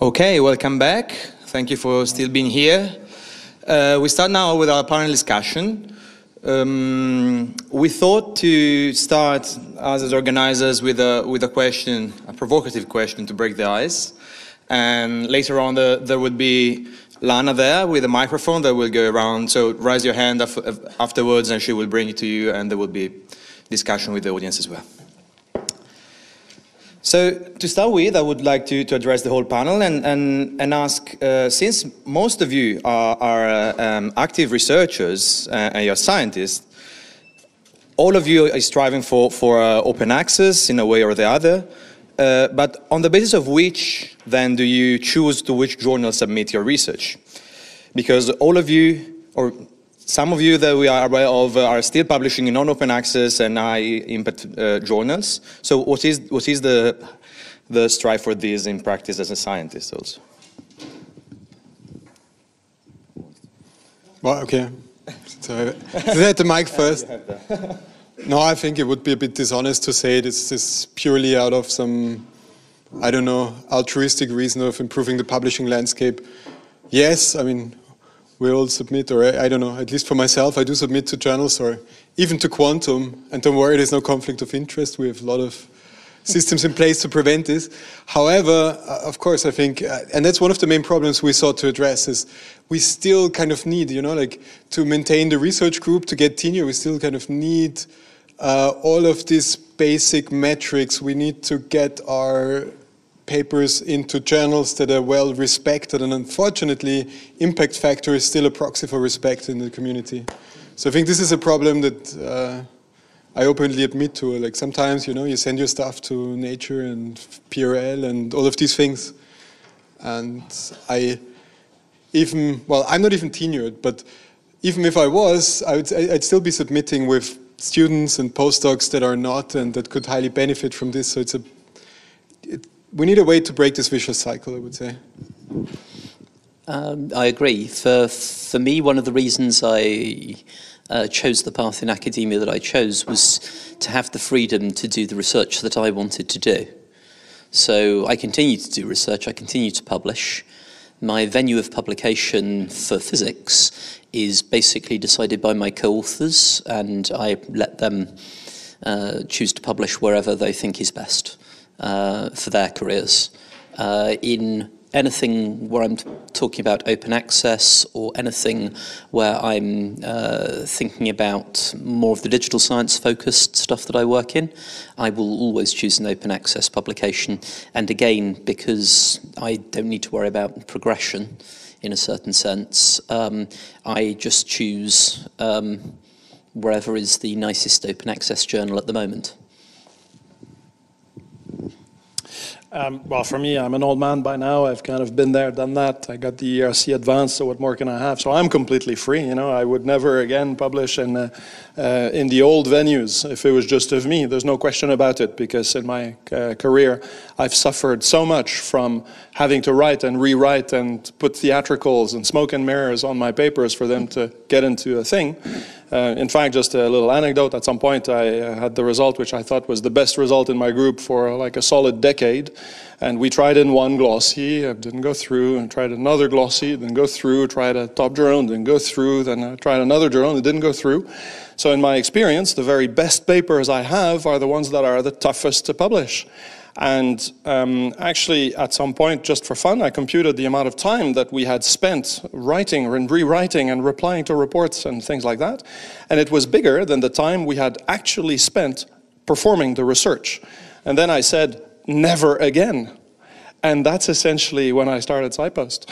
Okay, welcome back. Thank you for still being here. Uh, we start now with our panel discussion. Um, we thought to start as organizers with a, with a question, a provocative question to break the ice. And later on, the, there would be Lana there with a microphone that will go around. So raise your hand afterwards and she will bring it to you and there will be discussion with the audience as well. So to start with, I would like to, to address the whole panel and, and, and ask, uh, since most of you are, are uh, um, active researchers uh, and you're scientists, all of you are striving for, for uh, open access in a way or the other, uh, but on the basis of which then do you choose to which journal submit your research? Because all of you, or some of you that we are aware of are still publishing in non-open access and high impact uh, journals. So what is, what is the, the strive for this in practice as a scientist also? Well, okay. So, I the mic first. no, I think it would be a bit dishonest to say this is purely out of some, I don't know, altruistic reason of improving the publishing landscape. Yes, I mean, we all submit, or I, I, don't know, at least for myself, I do submit to journals or even to Quantum. And don't worry, there's no conflict of interest. We have a lot of systems in place to prevent this. However, uh, of course, I think, uh, and that's one of the main problems we sought to address is we still kind of need, you know, like to maintain the research group, to get tenure, we still kind of need uh, all of these basic metrics. We need to get our papers into journals that are well respected. And unfortunately, impact factor is still a proxy for respect in the community. So I think this is a problem that uh, I openly admit to. Like sometimes, you know, you send your stuff to Nature and PRL and all of these things. And I even, well, I'm not even tenured, but even if I was, I would, I'd still be submitting with students and postdocs that are not and that could highly benefit from this. So it's a, we need a way to break this vicious cycle, I would say. Um, I agree. For, for me, one of the reasons I uh, chose the path in academia that I chose was to have the freedom to do the research that I wanted to do. So I continue to do research, I continue to publish. My venue of publication for physics is basically decided by my co-authors and I let them uh, choose to publish wherever they think is best uh, for their careers. Uh, in anything where I'm talking about open access or anything where I'm uh, thinking about more of the digital science focused stuff that I work in, I will always choose an open access publication. And again, because I don't need to worry about progression in a certain sense, um, I just choose um, wherever is the nicest open access journal at the moment. Um, well, for me, I'm an old man by now. I've kind of been there, done that. I got the ERC Advanced, so what more can I have? So I'm completely free. You know, I would never again publish in uh, uh, in the old venues if it was just of me. There's no question about it because in my uh, career, I've suffered so much from having to write and rewrite and put theatricals and smoke and mirrors on my papers for them to get into a thing. Uh, in fact, just a little anecdote, at some point I uh, had the result which I thought was the best result in my group for like a solid decade. And we tried in one glossy, it didn't go through, and tried another glossy, didn't go through, tried a top journal, didn't go through, then I tried another journal, it didn't go through. So in my experience, the very best papers I have are the ones that are the toughest to publish. And um, actually, at some point, just for fun, I computed the amount of time that we had spent writing and rewriting and replying to reports and things like that. And it was bigger than the time we had actually spent performing the research. And then I said, never again. And that's essentially when I started SciPost.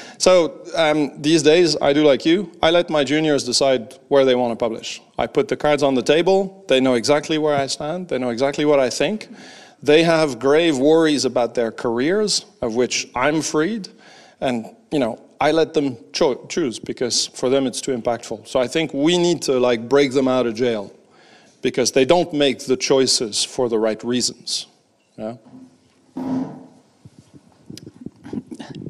so um, these days, I do like you. I let my juniors decide where they want to publish. I put the cards on the table. They know exactly where I stand. They know exactly what I think. They have grave worries about their careers, of which I'm freed. And, you know, I let them cho choose because for them it's too impactful. So I think we need to like break them out of jail because they don't make the choices for the right reasons. Yeah?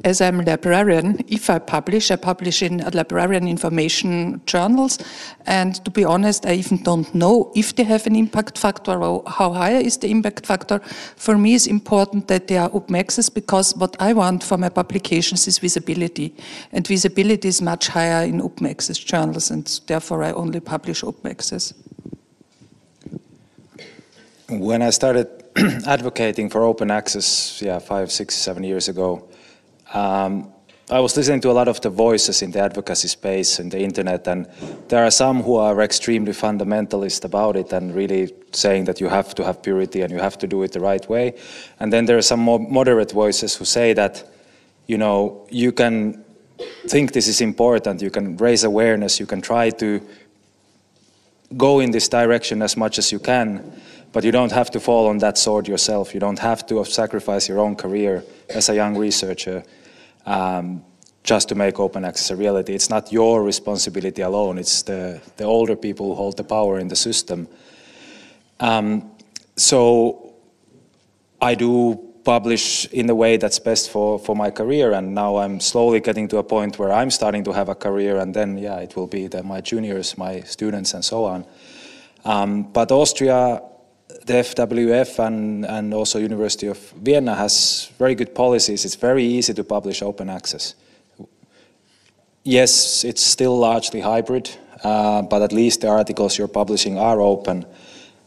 As I'm a librarian, if I publish, I publish in librarian information journals. And to be honest, I even don't know if they have an impact factor or how high is the impact factor. For me, it's important that they are open access because what I want for my publications is visibility. And visibility is much higher in open access journals, and therefore I only publish open access. When I started advocating for open access, yeah, five, six, seven years ago, um, I was listening to a lot of the voices in the advocacy space and the internet, and there are some who are extremely fundamentalist about it and really saying that you have to have purity and you have to do it the right way. And then there are some more moderate voices who say that, you know, you can think this is important, you can raise awareness, you can try to go in this direction as much as you can, but you don't have to fall on that sword yourself. You don't have to sacrifice your own career as a young researcher um, just to make open access a reality. It's not your responsibility alone. It's the, the older people who hold the power in the system. Um, so I do publish in the way that's best for, for my career and now I'm slowly getting to a point where I'm starting to have a career and then yeah it will be the, my juniors, my students and so on. Um, but Austria the FWF and, and also University of Vienna has very good policies. It's very easy to publish open access. Yes, it's still largely hybrid, uh, but at least the articles you're publishing are open.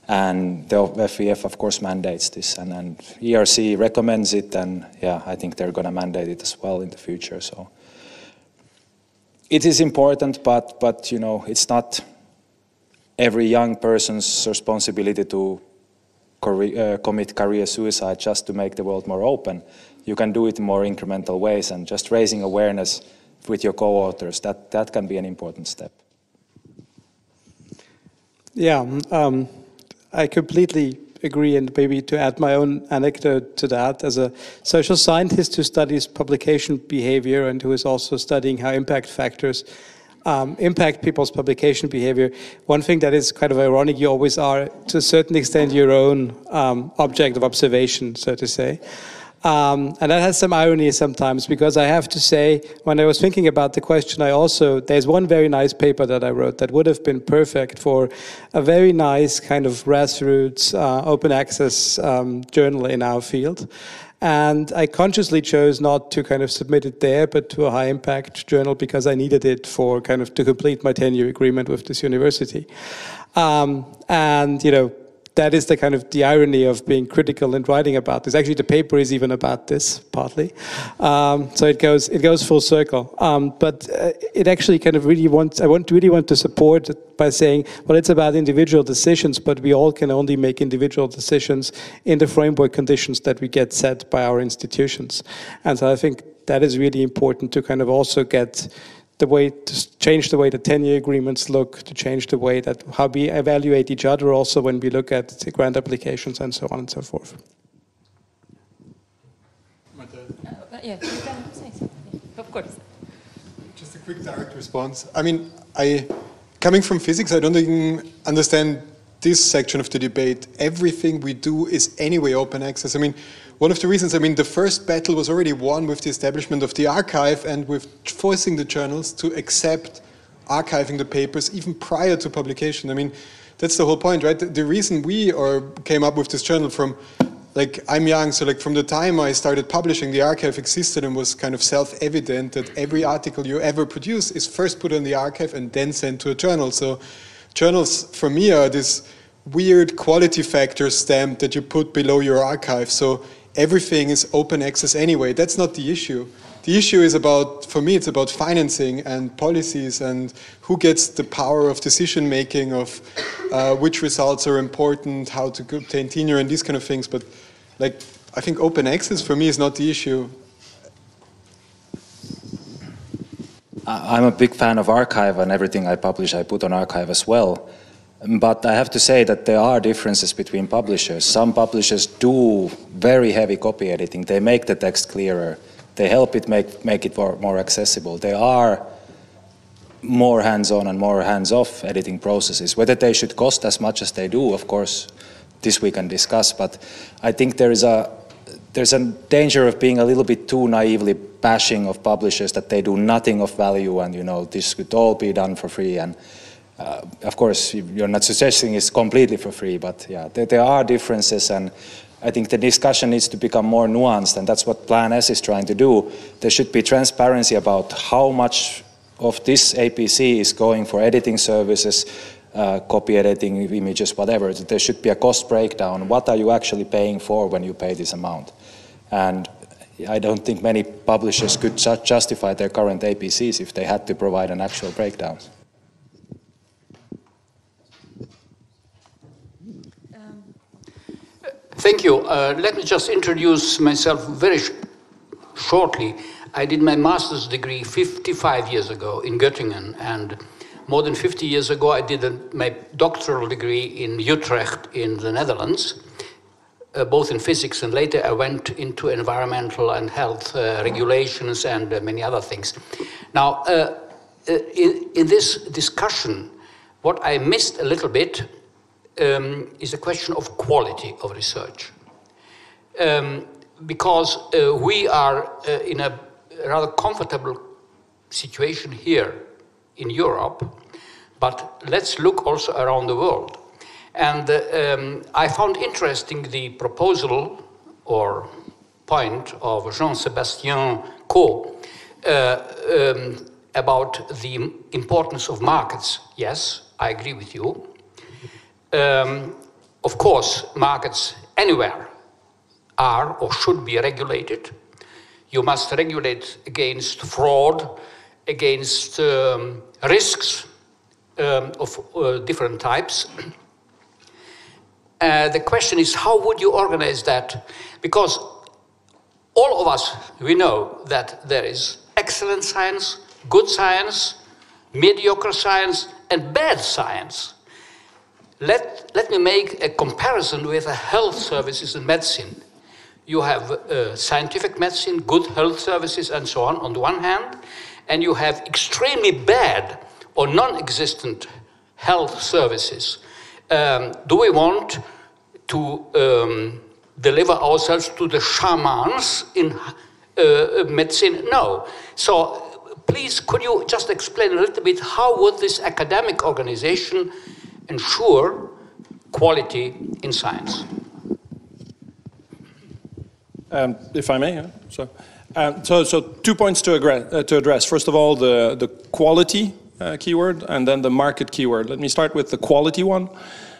And the FWF, of course, mandates this, and, and ERC recommends it, and yeah, I think they're going to mandate it as well in the future. So it is important, but but you know, it's not every young person's responsibility to uh, commit career suicide just to make the world more open. You can do it in more incremental ways and just raising awareness with your co-authors, that, that can be an important step. Yeah, um, I completely agree and maybe to add my own anecdote to that as a social scientist who studies publication behavior and who is also studying how impact factors um, impact people's publication behavior. One thing that is kind of ironic, you always are, to a certain extent, your own um, object of observation, so to say. Um, and that has some irony sometimes because I have to say, when I was thinking about the question, I also, there's one very nice paper that I wrote that would have been perfect for a very nice kind of grassroots uh, open access um, journal in our field. And I consciously chose not to kind of submit it there, but to a high impact journal because I needed it for kind of to complete my 10 year agreement with this university. Um, and, you know, that is the kind of the irony of being critical and writing about this. Actually, the paper is even about this partly, um, so it goes it goes full circle. Um, but uh, it actually kind of really wants I want really want to support it by saying, well, it's about individual decisions, but we all can only make individual decisions in the framework conditions that we get set by our institutions, and so I think that is really important to kind of also get the way to change the way the 10-year agreements look, to change the way that how we evaluate each other also when we look at the grant applications and so on and so forth. Uh, yeah, of course. Just a quick direct response. I mean, I, coming from physics, I don't even understand this section of the debate. Everything we do is anyway open access. I mean, one of the reasons, I mean, the first battle was already won with the establishment of the arXiv and with forcing the journals to accept archiving the papers even prior to publication. I mean, that's the whole point, right? The, the reason we or came up with this journal from, like, I'm young, so like from the time I started publishing, the arXiv existed and was kind of self-evident that every article you ever produce is first put on the arXiv and then sent to a journal. So journals, for me, are this weird quality factor stamp that you put below your arXiv. So everything is open access anyway. That's not the issue. The issue is about, for me, it's about financing and policies and who gets the power of decision making of uh, which results are important, how to obtain tenure and these kind of things. But like, I think open access for me is not the issue. I'm a big fan of arXiv, and everything I publish I put on arXiv as well. But I have to say that there are differences between publishers. Some publishers do very heavy copy editing. They make the text clearer. They help it make, make it more, more accessible. There are more hands-on and more hands-off editing processes. Whether they should cost as much as they do, of course, this we can discuss. But I think there is a there's a danger of being a little bit too naively bashing of publishers that they do nothing of value and you know this could all be done for free and uh, of course you're not suggesting it's completely for free but yeah there, there, are differences and I think the discussion needs to become more nuanced and that's what Plan S is trying to do. There should be transparency about how much of this APC is going for editing services, uh, copy editing, images, whatever. There should be a cost breakdown. What are you actually paying for when you pay this amount? And I don't think many publishers could ju justify their current APCs if they had to provide an actual breakdown. Thank you. Uh, let me just introduce myself very sh shortly. I did my master's degree 55 years ago in Göttingen, and more than 50 years ago, I did a, my doctoral degree in Utrecht in the Netherlands uh, both in physics and later I went into environmental and health uh, regulations and uh, many other things. Now, uh, uh, in, in, this discussion, what I missed a little bit um, is a question of quality of research. Um, because uh, we are in a rather comfortable situation here in Europe, but let's look also around the world. And um, I found interesting the proposal or point of Jean-Sébastien Caux uh, um, about the importance of markets. Yes, I agree with you. Um, of course, markets anywhere are or should be regulated. You must regulate against fraud, against um, risks um, of uh, different types. Uh, the question is, how would you organize that? Because all of us, we know that there is excellent science, good science, mediocre science, and bad science. Let, let me make a comparison with health services and medicine. You have uh, scientific medicine, good health services, and so on, on the one hand, and you have extremely bad or non existent health services um, do we want to um, deliver ourselves to the shamans in uh, medicine? No. So please, could you just explain a little bit how would this academic organization ensure quality in science? Um, if I may, yeah. so, um, so, so two points to, uh, to, address. First of all, the, the quality uh, keyword and then the market keyword. Let me start with the quality one.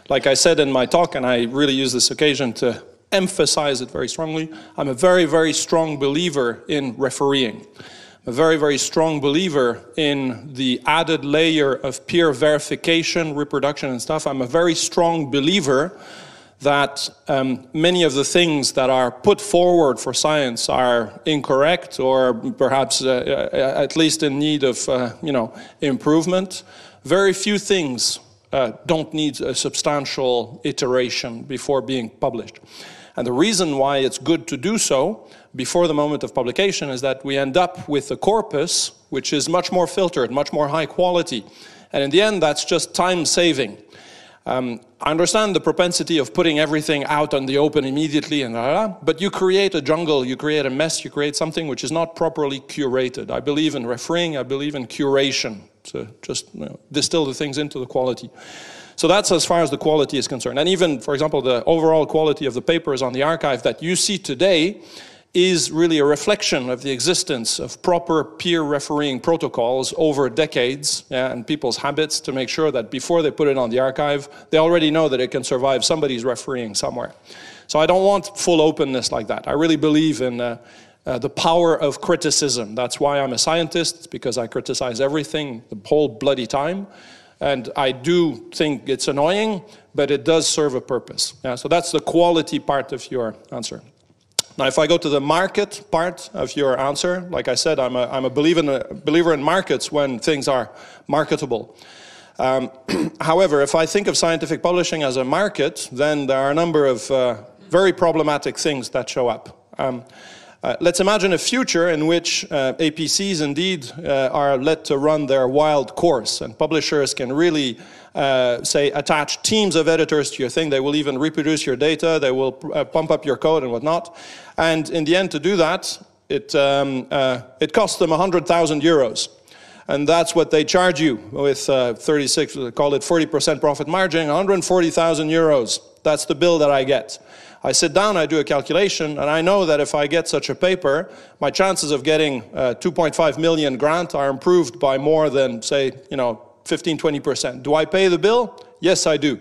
Like I said in my talk, and I really use this occasion to emphasize it very strongly, I'm a very, very strong believer in refereeing. A very, very strong believer in the added layer of peer verification, reproduction, and stuff. I'm a very strong believer that um, many of the things that are put forward for science are incorrect or perhaps uh, uh, at least in need of uh, you know improvement. Very few things uh, don't need a substantial iteration before being published. And the reason why it's good to do so before the moment of publication is that we end up with a corpus which is much more filtered, much more high quality. And in the end, that's just time saving. Um, I understand the propensity of putting everything out on the open immediately, and blah, blah, but you create a jungle, you create a mess, you create something which is not properly curated. I believe in refereeing, I believe in curation, to just you know, distill the things into the quality. So that's as far as the quality is concerned. And even, for example, the overall quality of the papers on the arXiv that you see today is really a reflection of the existence of proper peer refereeing protocols over decades yeah, and people's habits to make sure that before they put it on the arXiv, they already know that it can survive somebody's refereeing somewhere. So I don't want full openness like that. I really believe in uh, uh, the power of criticism. That's why I'm a scientist, because I criticize everything the whole bloody time. And I do think it's annoying, but it does serve a purpose. Yeah, so that's the quality part of your answer. Now, if I go to the market part of your answer, like I said, I'm a, I'm a, believer, in a believer in markets when things are marketable. Um, however, if I think of scientific publishing as a market, then there are a number of uh, very problematic things that show up. Um, Uh, let's imagine a future in which uh, APCs indeed uh, are let to run their wild course and publishers can really uh, say attach teams of editors to your thing. They will even reproduce your data. They will uh, pump up your code and whatnot. And in the end, to do that, it, um, it costs them 100,000 euros. And that's what they charge you with 36, call it 40% profit margin, 140,000 euros. That's the bill that I get. I sit down, I do a calculation, and I know that if I get such a paper, my chances of getting a 2.5 million grant are improved by more than, say, you know, 15, 20%. Do I pay the bill? Yes, I do.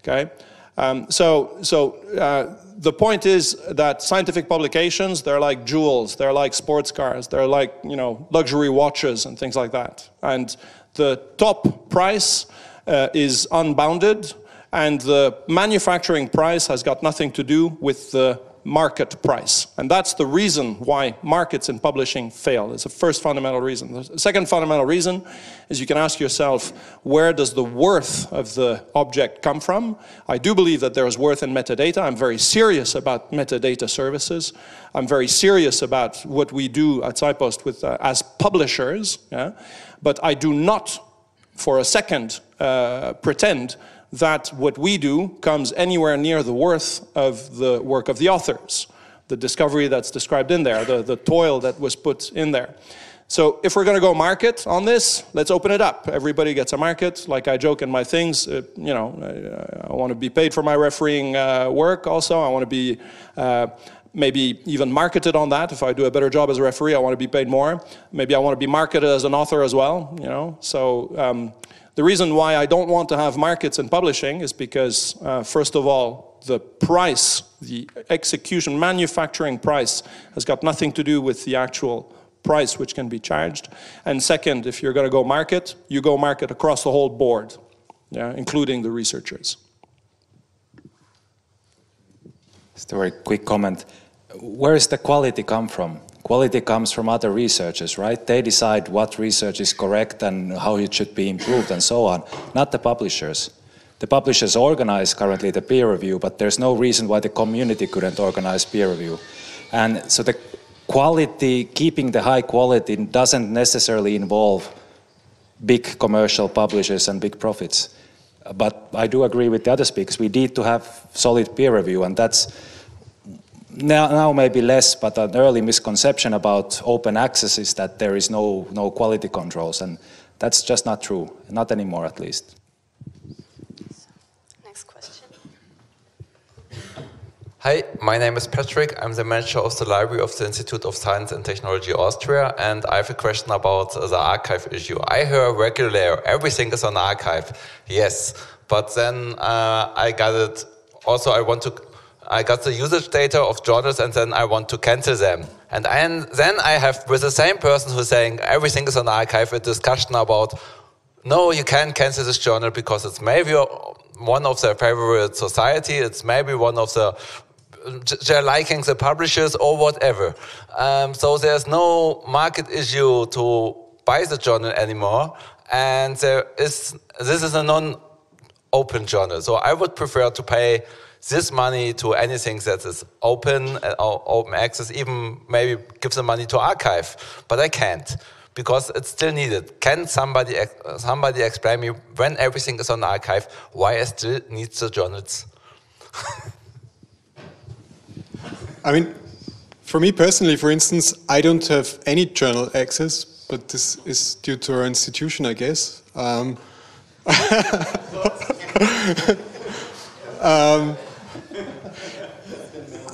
Okay? Um, so, so uh, the point is that scientific publications, they're like jewels, they're like sports cars, they're like, you know, luxury watches and things like that. And the top price uh, is unbounded, and the manufacturing price has got nothing to do with the market price. And that's the reason why markets in publishing fail. It's the first fundamental reason. The second fundamental reason is you can ask yourself, where does the worth of the object come from? I do believe that there is worth in metadata. I'm very serious about metadata services. I'm very serious about what we do at SciPost with, uh, as publishers. Yeah? But I do not, for a second, uh, pretend that what we do comes anywhere near the worth of the work of the authors, the discovery that's described in there, the, the toil that was put in there. So if we're going to go market on this, let's open it up. Everybody gets a market. Like I joke in my things, uh, you know, I, I, want to be paid for my refereeing uh, work also. I want to be uh, maybe even marketed on that. If I do a better job as a referee, I want to be paid more. Maybe I want to be marketed as an author as well, you know. So um, the reason why I don't want to have markets in publishing is because, uh, first of all, the price, the execution, manufacturing price, has got nothing to do with the actual price which can be charged. And second, if you're going to go market, you go market across the whole board, yeah, including the researchers. Just a very quick comment. Where does the quality come from? Quality comes from other researchers, right? They decide what research is correct and how it should be improved and so on, not the publishers. The publishers organize currently the peer review, but there's no reason why the community couldn't organize peer review. And so the quality, keeping the high quality doesn't necessarily involve big commercial publishers and big profits. But I do agree with the other speakers, we need to have solid peer review, and that's now, now maybe less, but an early misconception about open access is that there is no, no quality controls, and that's just not true, not anymore at least. Next question. Hi, my name is Patrick. I'm the manager of the library of the Institute of Science and Technology Austria, and I have a question about the arXiv issue. I hear regularly everything is on arXiv. Yes, but then uh, I got it. Also, I want to I got the usage data of journals and then I want to cancel them. And then I have with the same person who's saying everything is on arXiv a discussion about no, you can't cancel this journal because it's maybe one of their favorite society, it's maybe one of the they're liking the publishers or whatever. Um, so there's no market issue to buy the journal anymore, and there is this is a non-open journal. So I would prefer to pay this money to anything that is open, uh, open access, even maybe give the money to arXiv, but I can't because it's still needed. Can somebody somebody explain me when everything is on arXiv, why I still need the journals? I mean, for me personally, for instance, I don't have any journal access, but this is due to our institution, I guess. Um, um,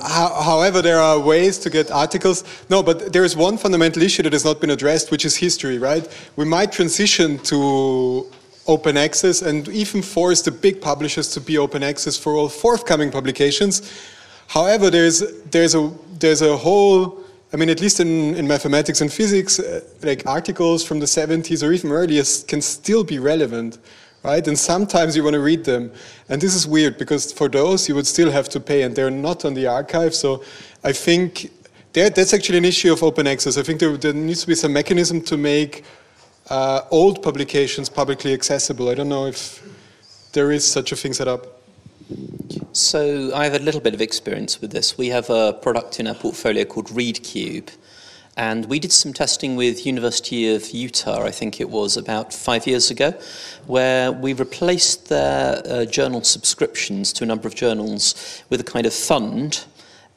however, there are ways to get articles. No, but there is one fundamental issue that has not been addressed, which is history, right? We might transition to open access and even force the big publishers to be open access for all forthcoming publications. However, there's, there's, a, there's a whole, I mean, at least in, in mathematics and physics, uh, like articles from the 70s or even earlier can still be relevant right? And sometimes you want to read them. And this is weird because for those you would still have to pay and they're not on the arXiv. So I think that's actually an issue of open access. I think there, there needs to be some mechanism to make uh, old publications publicly accessible. I don't know if there is such a thing set up. So I have a little bit of experience with this. We have a product in our portfolio called ReadCube, and we did some testing with University of Utah, I think it was about five years ago, where we replaced their uh, journal subscriptions to a number of journals with a kind of fund.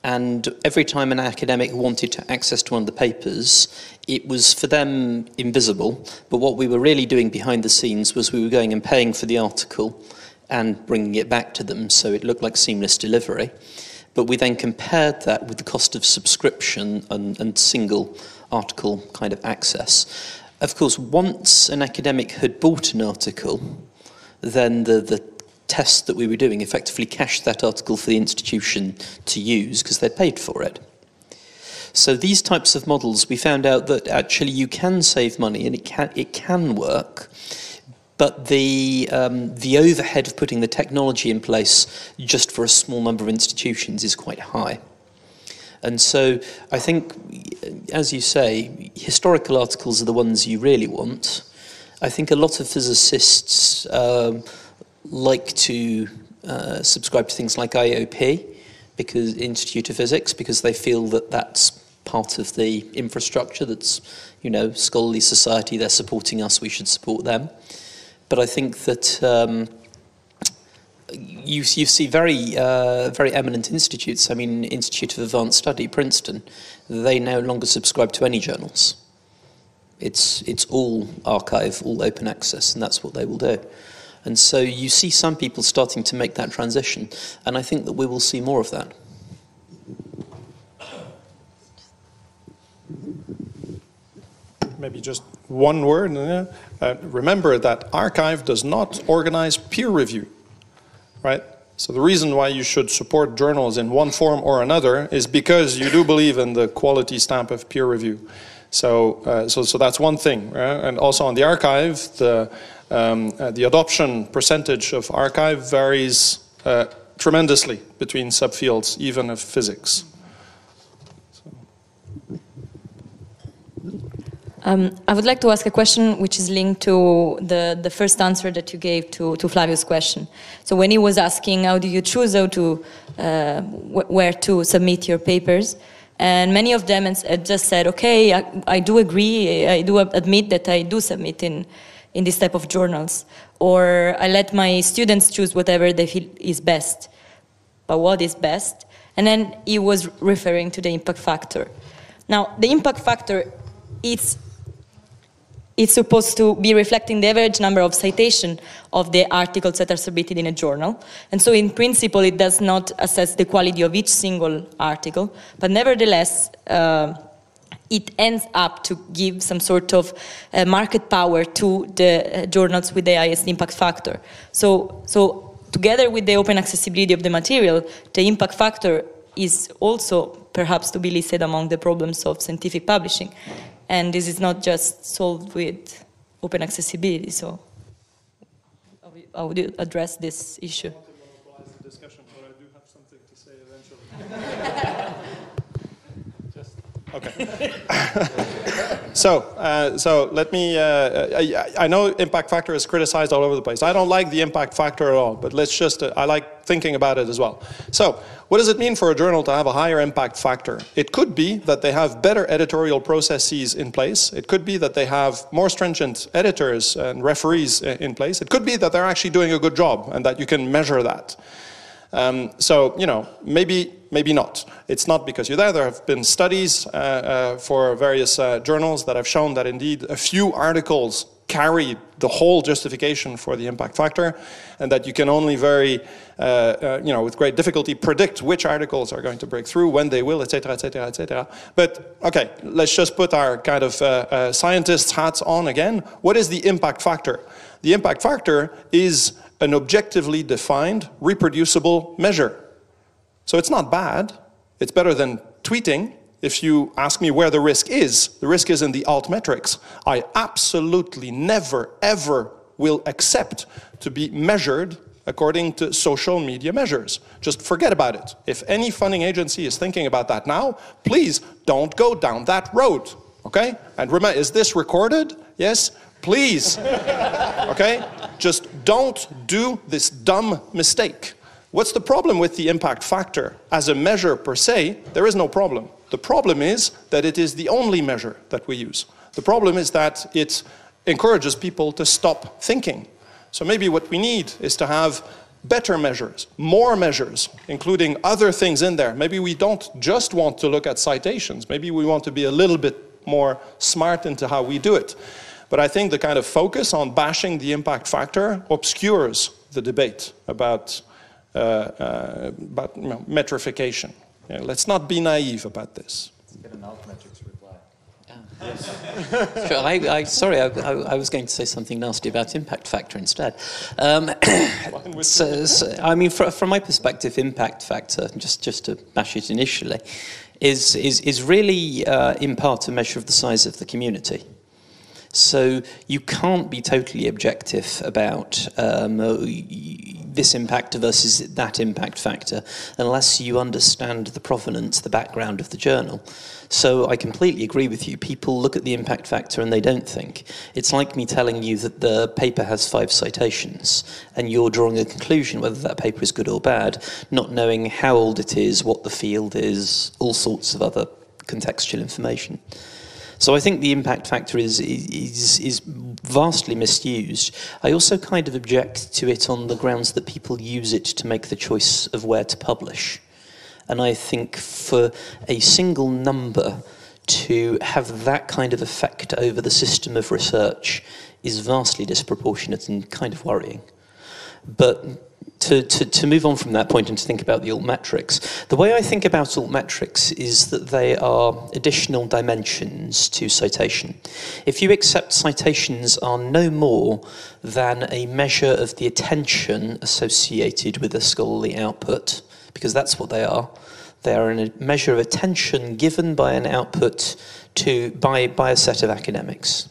And every time an academic wanted to access to one of the papers, it was for them invisible. But what we were really doing behind the scenes was we were going and paying for the article and bringing it back to them, so it looked like seamless delivery. But we then compared that with the cost of subscription and, and single article kind of access. Of course, once an academic had bought an article, then the, the test that we were doing effectively cached that article for the institution to use because they'd paid for it. So these types of models, we found out that actually you can save money and it can, it can work but the, um, the overhead of putting the technology in place just for a small number of institutions is quite high. And so I think, as you say, historical articles are the ones you really want. I think a lot of physicists um, like to uh, subscribe to things like IOP, because Institute of Physics, because they feel that that's part of the infrastructure that's, you know, scholarly society, they're supporting us, we should support them. But I think that um, you, you see very, uh, very eminent institutes. I mean, Institute of Advanced Study, Princeton, they no longer subscribe to any journals. It's, it's all arXiv, all open access, and that's what they will do. And so you see some people starting to make that transition, and I think that we will see more of that. maybe just one word. Uh, remember that arXiv does not organize peer review, right? So the reason why you should support journals in one form or another is because you do believe in the quality stamp of peer review. So, uh, so, so that's one thing. Right? And also on the arXiv, the, um, uh, the adoption percentage of arXiv varies uh, tremendously between subfields, even of physics. Um, I would like to ask a question which is linked to the, the first answer that you gave to, to Flavio's question. So when he was asking how do you choose how to, uh, wh where to submit your papers, and many of them just said, okay, I, I, do agree, I do admit that I do submit in, in this type of journals. Or I let my students choose whatever they feel is best. But what is best? And then he was referring to the impact factor. Now, the impact factor, it's it's supposed to be reflecting the average number of citation of the articles that are submitted in a journal. And so in principle, it does not assess the quality of each single article, but nevertheless, uh, it ends up to give some sort of uh, market power to the uh, journals with the highest impact factor. So, so together with the open accessibility of the material, the impact factor is also perhaps to be listed among the problems of scientific publishing. And this is not just solved with open accessibility. So how would you address this issue? Okay. so, uh, so let me. Uh, I, I, know impact factor is criticized all over the place. I don't like the impact factor at all, but let's just. Uh, I like thinking about it as well. So, what does it mean for a journal to have a higher impact factor? It could be that they have better editorial processes in place. It could be that they have more stringent editors and referees in place. It could be that they're actually doing a good job and that you can measure that. Um, so, you know, maybe, maybe not. It's not because you're there. There have been studies uh, uh, for various uh, journals that have shown that indeed a few articles carry the whole justification for the impact factor, and that you can only very, uh, uh, you know, with great difficulty predict which articles are going to break through, when they will, etc., etc., etc. But okay, let's just put our kind of uh, scientists' hats on again. What is the impact factor? The impact factor is an objectively defined, reproducible measure. So it's not bad. It's better than tweeting. If you ask me where the risk is, the risk is in the altmetrics. I absolutely never, ever will accept to be measured according to social media measures. Just forget about it. If any funding agency is thinking about that now, please don't go down that road. Okay? And remember, is this recorded? Yes? Please. Okay? Just don't do this dumb mistake. What's the problem with the impact factor? As a measure per se, there is no problem. The problem is that it is the only measure that we use. The problem is that it encourages people to stop thinking. So maybe what we need is to have better measures, more measures, including other things in there. Maybe we don't just want to look at citations. Maybe we want to be a little bit more smart into how we do it. But I think the kind of focus on bashing the impact factor obscures the debate about, uh, uh, about you know, metrification. Yeah, let's not be naive about this. sure, I, I, sorry, I, I, was going to say something nasty about impact factor instead. Um, so, so, I mean, for, from my perspective, impact factor, just, just to bash it initially, is, is, is really uh, in part a measure of the size of the community. So you can't be totally objective about um, this impact versus that impact factor unless you understand the provenance, the background of the journal. So I completely agree with you. People look at the impact factor and they don't think. It's like me telling you that the paper has five citations and you're drawing a conclusion whether that paper is good or bad, not knowing how old it is, what the field is, all sorts of other contextual information. So I think the impact factor is, is, is vastly misused. I also kind of object to it on the grounds that people use it to make the choice of where to publish. And I think for a single number to have that kind of effect over the system of research is vastly disproportionate and kind of worrying. But to, to, to move on from that point and to think about the altmetrics, the way I think about altmetrics is that they are additional dimensions to citation. If you accept citations are no more than a measure of the attention associated with a scholarly output, because that's what they are, they are a measure of attention given by an output to, by, by a set of academics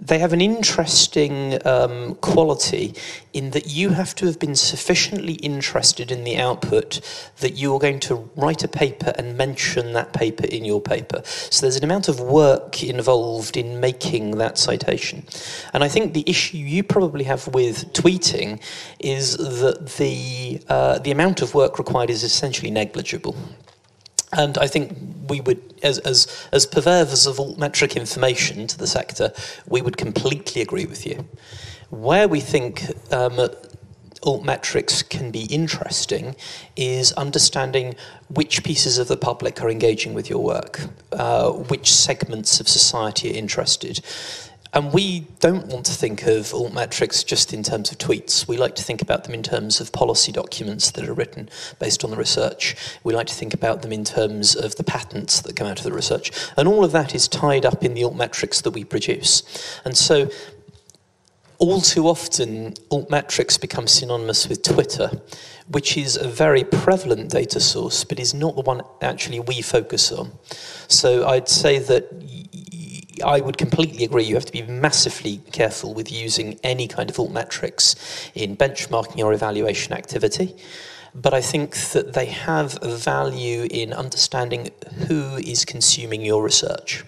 they have an interesting um, quality in that you have to have been sufficiently interested in the output that you are going to write a paper and mention that paper in your paper. So there's an amount of work involved in making that citation. And I think the issue you probably have with tweeting is that the, uh, the amount of work required is essentially negligible. And I think we would, as, as, as purveyors of altmetric information to the sector, we would completely agree with you. Where we think um, altmetrics can be interesting is understanding which pieces of the public are engaging with your work, uh, which segments of society are interested. And we don't want to think of altmetrics just in terms of tweets. We like to think about them in terms of policy documents that are written based on the research. We like to think about them in terms of the patents that come out of the research. And all of that is tied up in the altmetrics that we produce. And so all too often, altmetrics become synonymous with Twitter, which is a very prevalent data source, but is not the one actually we focus on. So I'd say that I would completely agree. You have to be massively careful with using any kind of altmetrics in benchmarking or evaluation activity. But I think that they have a value in understanding who is consuming your research.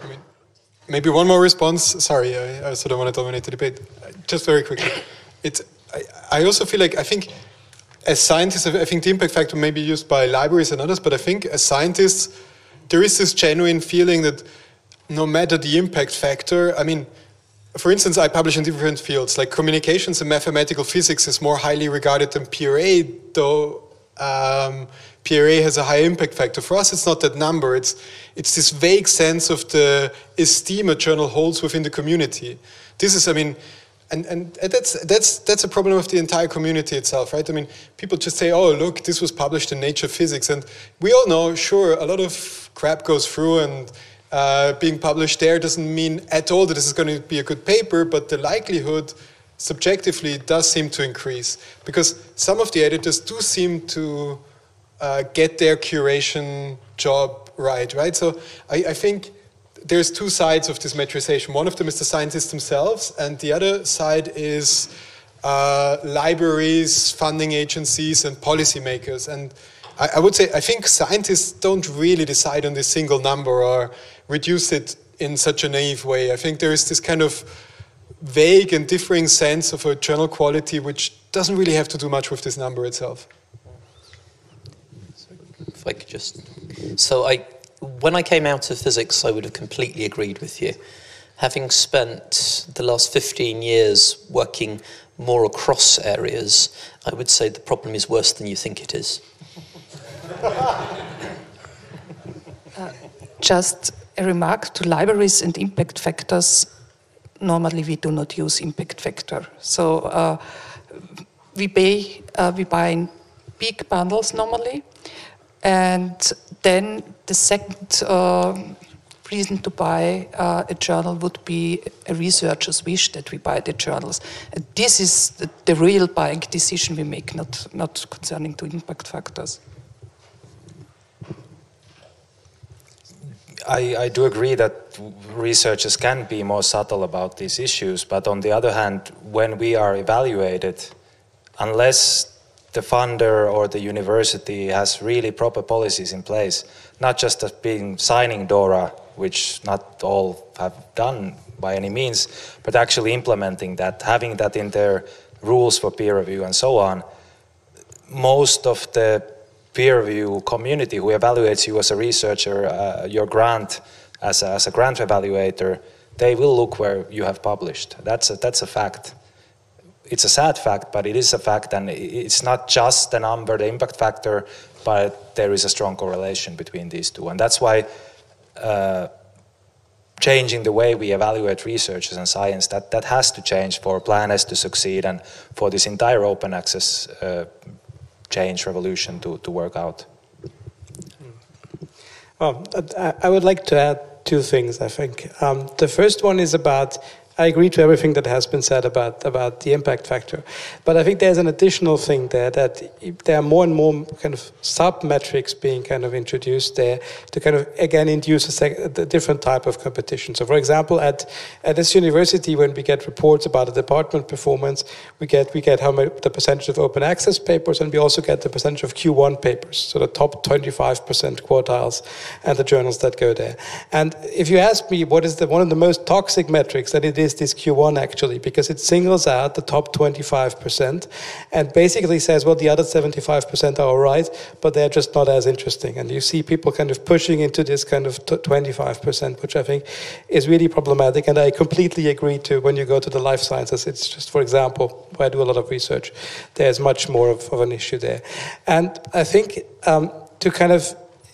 I mean, maybe one more response. Sorry, I, I sort of want to dominate the debate. Just very quickly. It's, I, I also feel like, I think as scientists, I think the impact factor may be used by libraries and others, but I think as scientists, there is this genuine feeling that no matter the impact factor, I mean, for instance, I publish in different fields, like communications and mathematical physics is more highly regarded than PRA, though um, PRA has a high impact factor. For us, it's not that number. It's it's this vague sense of the esteem a journal holds within the community. This is, I mean, and, and that's, that's, that's a problem of the entire community itself, right? I mean, people just say, oh, look, this was published in Nature Physics. And we all know, sure, a lot of crap goes through and uh, being published there doesn't mean at all that this is going to be a good paper, but the likelihood subjectively does seem to increase because some of the editors do seem to uh, get their curation job right, right? So I, I think there's two sides of this metrization. One of them is the scientists themselves, and the other side is uh, libraries, funding agencies, and policymakers. And I, I, would say I think scientists don't really decide on this single number or reduce it in such a naive way. I think there is this kind of vague and differing sense of a journal quality, which doesn't really have to do much with this number itself. If I could just. So, I, when I came out of physics, I would have completely agreed with you. Having spent the last 15 years working more across areas, I would say the problem is worse than you think it is. uh, just a remark to libraries and impact factors. Normally, we do not use impact factor. So uh, we buy uh, we buy in big bundles normally, and then the second uh, reason to buy uh, a journal would be a researcher's wish that we buy the journals. And this is the, the real buying decision we make, not not concerning to impact factors. I, I, do agree that researchers can be more subtle about these issues, but on the other hand, when we are evaluated, unless the funder or the university has really proper policies in place, not just as being signing DORA, which not all have done by any means, but actually implementing that, having that in their rules for peer review and so on, most of the peer review community who evaluates you as a researcher, uh, your grant as a, as a grant evaluator, they will look where you have published. That's a, that's a fact. It's a sad fact, but it is a fact, and it's not just the number, the impact factor, but there is a strong correlation between these two. And that's why uh, changing the way we evaluate researchers and science, that, that has to change for Plan S to succeed and for this entire open access uh, change revolution to, to work out? Well, I would like to add two things, I think. Um, the first one is about I agree to everything that has been said about, about the impact factor. But I think there's an additional thing there that there are more and more kind of sub metrics being kind of introduced there to kind of again induce a, a, different type of competition. So, for example, at, at this university, when we get reports about the department performance, we get we get how much the percentage of open access papers, and we also get the percentage of Q1 papers, so the top 25% quartiles and the journals that go there. And if you ask me what is the one of the most toxic metrics that it is is this Q1 actually, because it singles out the top 25% and basically says, well, the other 75% are all right, but they're just not as interesting. And you see people kind of pushing into this kind of 25%, which I think is really problematic. And I completely agree to when you go to the life sciences, it's just, for example, where I do a lot of research, there's much more of, of an issue there. And I think um, to kind of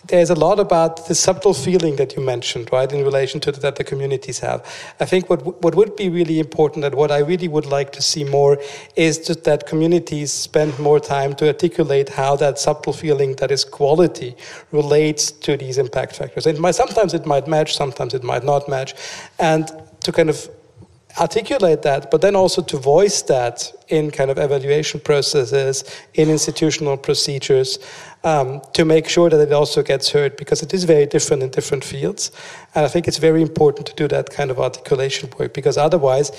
there's a lot about the subtle feeling that you mentioned, right, in relation to that the communities have. I think what what would be really important and what I really would like to see more is just that communities spend more time to articulate how that subtle feeling that is quality relates to these impact factors. It might, sometimes it might match, sometimes it might not match, and to kind of articulate that, but then also to voice that in kind of evaluation processes, in institutional procedures, um, to make sure that it also gets heard because it is very different in different fields. And I think it's very important to do that kind of articulation work because otherwise,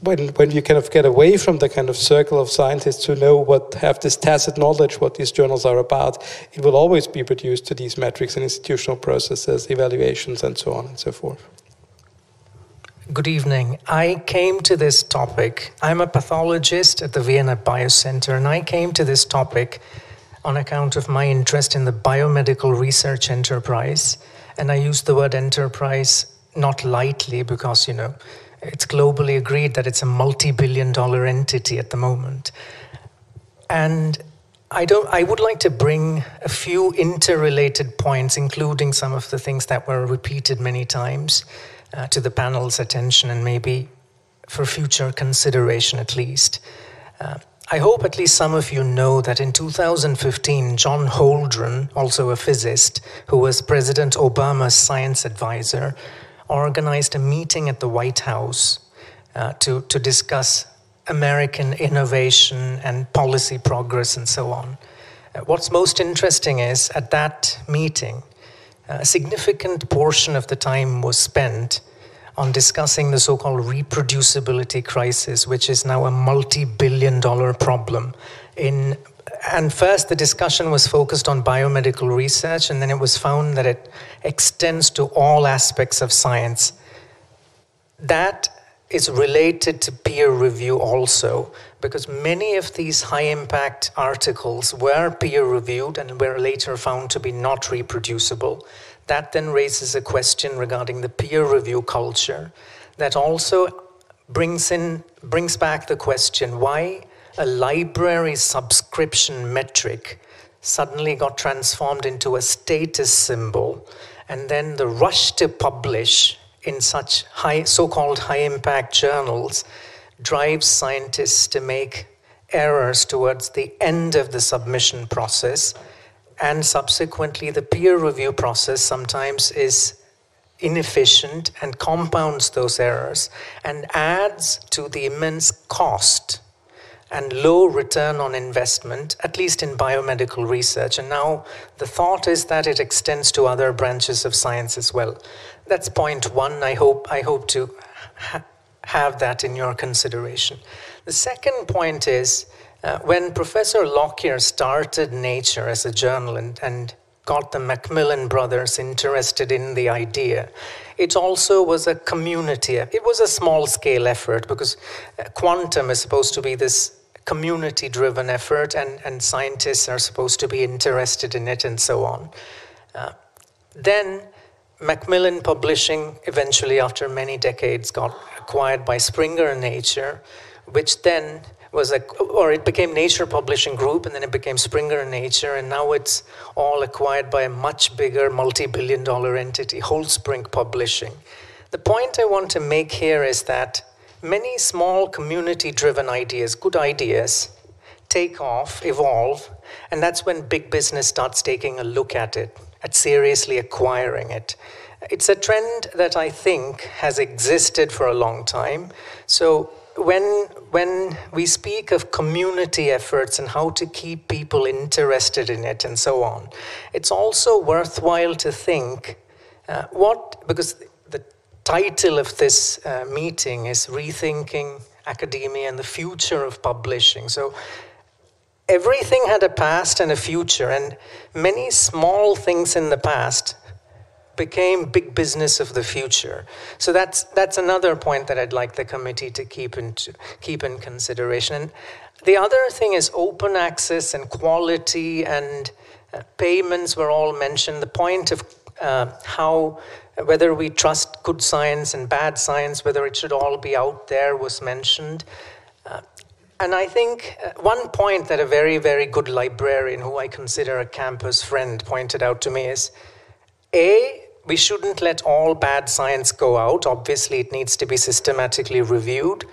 when, when you kind of get away from the kind of circle of scientists who know what have this tacit knowledge what these journals are about, it will always be reduced to these metrics and institutional processes, evaluations, and so on and so forth. Good evening. I came to this topic. I'm a pathologist at the Vienna Biocenter, and I came to this topic on account of my interest in the biomedical research enterprise. And I use the word enterprise not lightly because, you know, it's globally agreed that it's a multi billion dollar entity at the moment. And I, don't, I would like to bring a few interrelated points, including some of the things that were repeated many times, uh, to the panel's attention and maybe for future consideration at least. Uh, I hope at least some of you know that in 2015, John Holdren, also a physicist, who was President Obama's science advisor, organized a meeting at the White House uh, to, to discuss American innovation and policy progress and so on. Uh, what's most interesting is at that meeting, a significant portion of the time was spent on discussing the so called reproducibility crisis, which is now a multi billion dollar problem. In, and first, the discussion was focused on biomedical research, and then it was found that it extends to all aspects of science. That is related to peer review also, because many of these high impact articles were peer reviewed and were later found to be not reproducible. That then raises a question regarding the peer review culture that also brings in brings back the question why a library subscription metric suddenly got transformed into a status symbol and then the rush to publish in such high so-called high impact journals drives scientists to make errors towards the end of the submission process and subsequently the peer review process sometimes is inefficient and compounds those errors and adds to the immense cost and low return on investment, at least in biomedical research. And now the thought is that it extends to other branches of science as well. That's point one. I hope, I hope to ha have that in your consideration. The second point is uh, when Professor Lockyer started Nature as a journal and, and got the Macmillan brothers interested in the idea. It also was a community, it was a small scale effort because uh, quantum is supposed to be this community driven effort and, and scientists are supposed to be interested in it and so on. Uh, then Macmillan Publishing eventually after many decades got acquired by Springer Nature, which then was a, or it became Nature Publishing Group, and then it became Springer Nature, and now it's all acquired by a much bigger multi-billion dollar entity, Holtzbrinck Publishing. The point I want to make here is that many small community-driven ideas, good ideas, take off, evolve, and that's when big business starts taking a look at it, at seriously acquiring it. It's a trend that I think has existed for a long time. So when when we speak of community efforts and how to keep people interested in it and so on, it's also worthwhile to think uh, what because the title of this uh, meeting is rethinking academia and the future of publishing. So everything had a past and a future, and many small things in the past became big business of the future. So that's that's another point that I'd like the committee to keep in keep in consideration. And the other thing is open access and quality and uh, payments were all mentioned. The point of uh, how whether we trust good science and bad science, whether it should all be out there was mentioned. Uh, and I think uh, one point that a very, very good librarian, who I consider a campus friend, pointed out to me is A, we shouldn't let all bad science go out. Obviously, it needs to be systematically reviewed.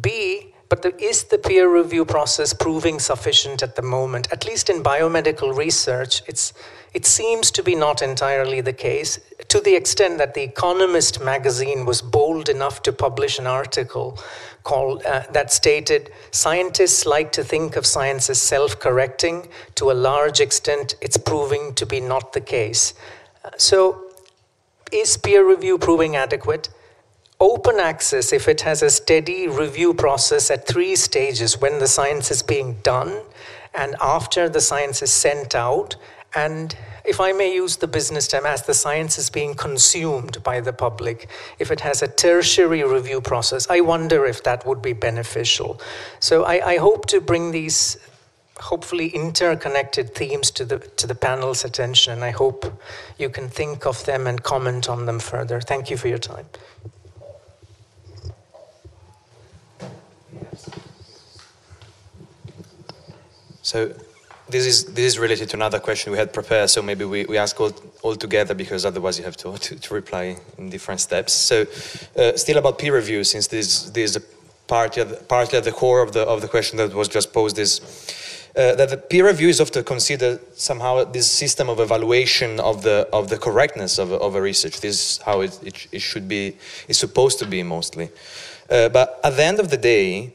B, but the, is the peer review process proving sufficient at the moment? At least in biomedical research, it's, it seems to be not entirely the case, to the extent that The Economist magazine was bold enough to publish an article called uh, that stated scientists like to think of science as self-correcting to a large extent it's proving to be not the case so is peer review proving adequate? Open access, if it has a steady review process at three stages when the science is being done and after the science is sent out, and if I may use the business term, as the science is being consumed by the public, if it has a tertiary review process, I wonder if that would be beneficial. So I, I hope to bring these hopefully interconnected themes to the to the panel's attention and I hope you can think of them and comment on them further. Thank you for your time. So this is this is related to another question we had prepared, so maybe we, we ask all, all together because otherwise you have to, to, to reply in different steps. So uh, still about peer review, since this, this is partly at, partly at the core of the, of the question that was just posed is uh, that the peer review is often considered somehow this system of evaluation of the of the correctness of, of a research. This is how it, it, it should be, is supposed to be mostly. Uh, but at the end of the day,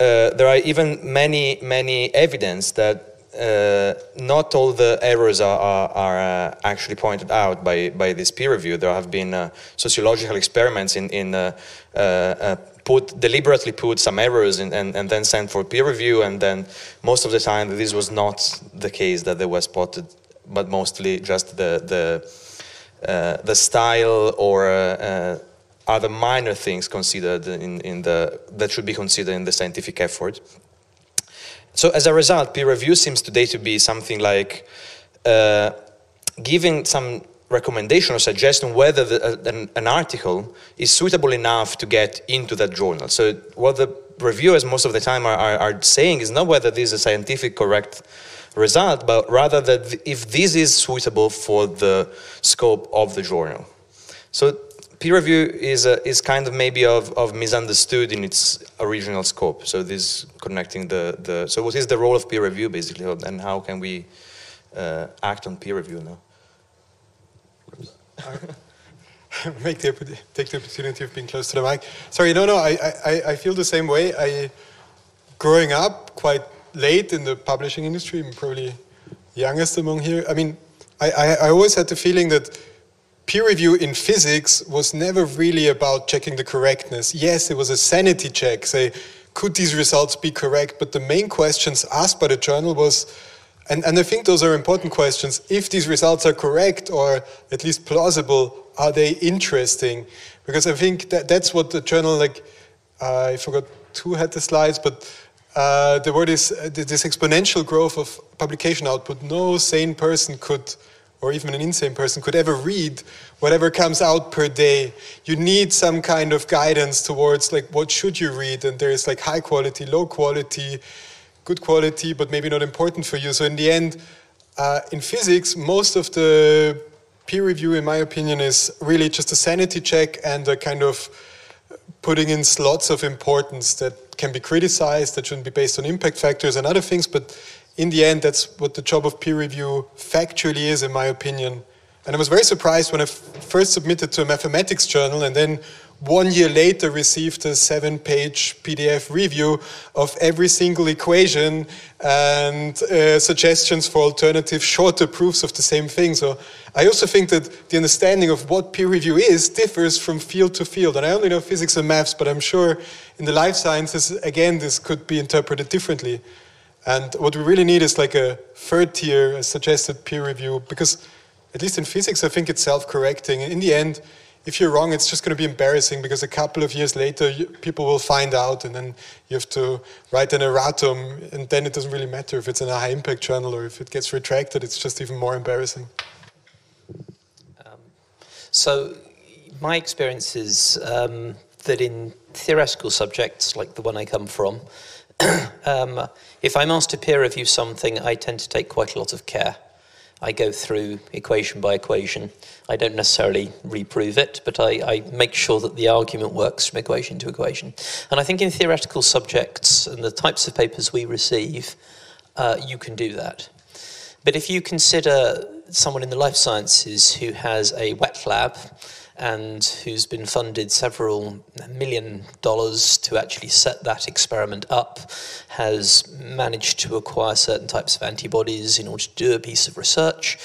uh, there are even many, many evidence that uh, not all the errors are, are, are uh, actually pointed out by, by this peer review. There have been uh, sociological experiments in, in uh, uh, put deliberately put some errors in, and, and then sent for peer review, and then most of the time this was not the case that they were spotted, but mostly just the the the style or the minor things considered in, in the, that should be considered in the scientific effort. So as a result, peer review seems today to be something like uh, giving some recommendation or suggestion whether the, uh, an, an, article is suitable enough to get into that journal. So what the reviewers most of the time are, are, are saying is not whether this is a scientific correct result, but rather that if this is suitable for the scope of the journal. So peer review is, a, is kind of maybe of, of misunderstood in its original scope. So this connecting the, the, so what is the role of peer review basically, and how can we uh, act on peer review now? Make the, take the opportunity of being close to the mic. Sorry, no, no, I, I, I feel the same way. I, growing up quite late in the publishing industry, I'm probably youngest among here. I mean, I, I, I always had the feeling that peer review in physics was never really about checking the correctness. Yes, it was a sanity check, say, could these results be correct? But the main questions asked by the journal was, and, and I think those are important questions, if these results are correct or at least plausible, are they interesting? Because I think that that's what the journal, like, uh, I forgot who had the slides, but uh, there were this, uh, this exponential growth of publication output. No sane person could or even an insane person could ever read whatever comes out per day. You need some kind of guidance towards like what should you read? And there's like high quality low quality good quality but maybe not important for you. So in the end uh, in physics most of the peer review in my opinion is really just a sanity check and a kind of putting in slots of importance that can be criticized that shouldn't be based on impact factors and other things. But in the end, that's what the job of peer review factually is, in my opinion. And I was very surprised when I first submitted to a mathematics journal and then one year later received a seven page PDF review of every single equation and uh, suggestions for alternative shorter proofs of the same thing. So I also think that the understanding of what peer review is differs from field to field. And I only know physics and maths, but I'm sure in the life sciences, again, this could be interpreted differently. And what we really need is like a third tier, a suggested peer review, because at least in physics, I think it's self-correcting. In the end, if you're wrong, it's just going to be embarrassing because a couple of years later, you, people will find out, and then you have to write an erratum, and then it doesn't really matter if it's in a high impact journal or if it gets retracted. It's just even more embarrassing. Um, so, my experience is um, that in theoretical subjects like the one I come from, um, if I'm asked to peer review something, I tend to take quite a lot of care. I go through equation by equation. I don't necessarily reprove it, but I, I, make sure that the argument works from equation to equation. And I think in theoretical subjects and the types of papers we receive, uh, you can do that. But if you consider someone in the life sciences who has a wet lab and who's been funded several million dollars to actually set that experiment up, has managed to acquire certain types of antibodies in order to do a piece of research.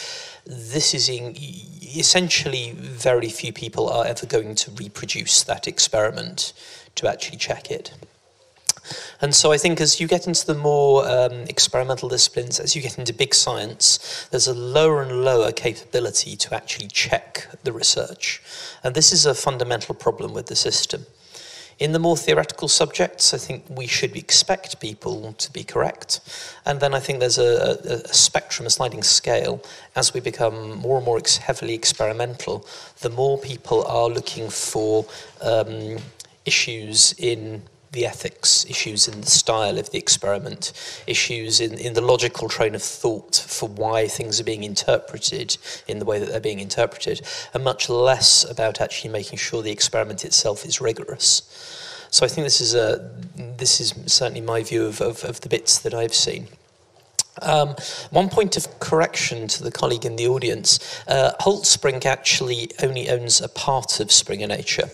This is in, essentially very few people are ever going to reproduce that experiment to actually check it. And so I think as you get into the more um, experimental disciplines, as you get into big science, there's a lower and lower capability to actually check the research. And this is a fundamental problem with the system. In the more theoretical subjects, I think we should expect people to be correct. And then I think there's a, a, a spectrum, a sliding scale. As we become more and more heavily experimental, the more people are looking for um, issues in the ethics, issues in the style of the experiment, issues in, in the logical train of thought for why things are being interpreted in the way that they're being interpreted, and much less about actually making sure the experiment itself is rigorous. So I think this is, a, this is certainly my view of, of, of the bits that I've seen. Um, one point of correction to the colleague in the audience, uh, Holtzbrinck actually only owns a part of Springer Nature.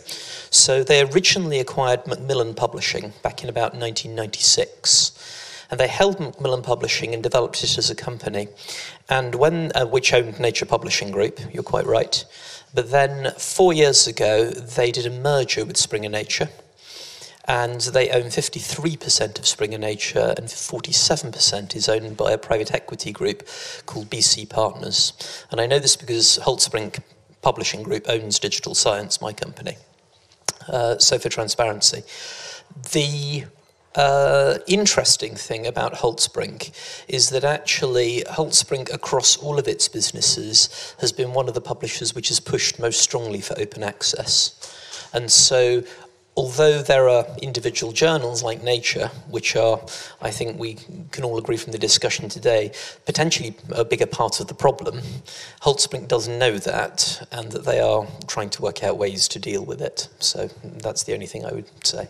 So they originally acquired Macmillan Publishing back in about 1996. And they held Macmillan Publishing and developed it as a company, and when uh, which owned Nature Publishing Group. You're quite right. But then four years ago, they did a merger with Springer Nature, and they own 53% of Springer Nature, and 47% is owned by a private equity group called BC Partners. And I know this because Holtzbrinck Publishing Group owns Digital Science, my company. uh, so for transparency. The uh, interesting thing about Holtzbrinck is that actually Holtzbrinck across all of its businesses has been one of the publishers which has pushed most strongly for open access. And so although there are individual journals like Nature, which are, I think we can all agree from the discussion today, potentially a bigger part of the problem, Holtzbrinck does know that and that they are trying to work out ways to deal with it. So that's the only thing I would say.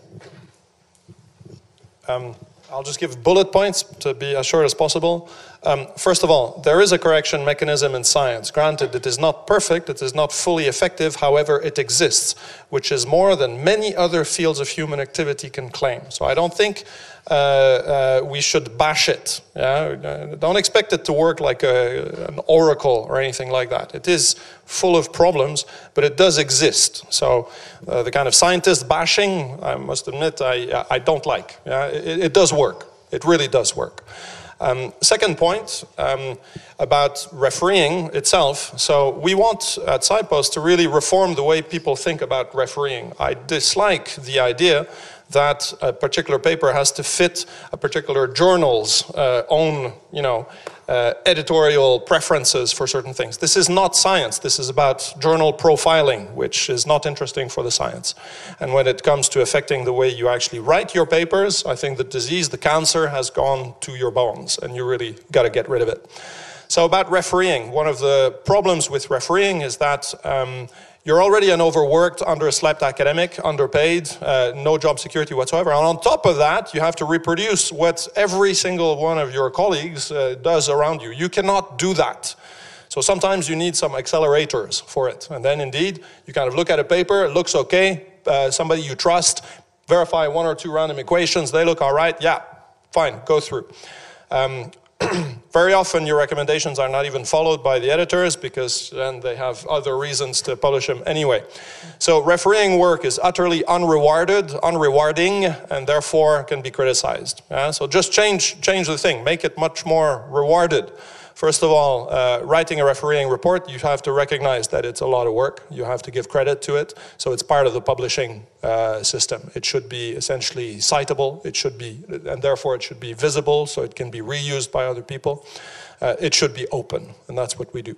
Um, I'll just give bullet points to be as short as possible. Um, first of all, there is a correction mechanism in science. Granted, it is not perfect, it is not fully effective, however, it exists, which is more than many other fields of human activity can claim. So I don't think uh, uh, we should bash it. Yeah? Uh, don't expect it to work like a, an oracle or anything like that. It is full of problems, but it does exist. So uh, the kind of scientist bashing, I must admit, I, I don't like. Yeah? It, it does work. It really does work. Um, second point um, about refereeing itself. So we want at SciPost to really reform the way people think about refereeing. I dislike the idea that a particular paper has to fit a particular journal's uh, own, you know, uh, editorial preferences for certain things. This is not science. This is about journal profiling, which is not interesting for the science. And when it comes to affecting the way you actually write your papers, I think the disease, the cancer, has gone to your bones, and you really got to get rid of it. So about refereeing, one of the problems with refereeing is that um, you're already an overworked, underslept academic, underpaid, uh, no job security whatsoever. And on top of that, you have to reproduce what every single one of your colleagues uh, does around you. You cannot do that. So sometimes you need some accelerators for it. And then indeed, you kind of look at a paper, it looks okay, uh, somebody you trust, verify one or two random equations, they look all right, yeah, fine, go through. Um, very often your recommendations are not even followed by the editors because then they have other reasons to publish them anyway. So refereeing work is utterly unrewarded, unrewarding, and therefore can be criticized. Yeah? So just change, change the thing, make it much more rewarded. First of all, uh, writing a refereeing report, you have to recognize that it's a lot of work. You have to give credit to it. So it's part of the publishing uh, system. It should be essentially citable. It should be, and therefore it should be visible so it can be reused by other people. Uh, it should be open, and that's what we do.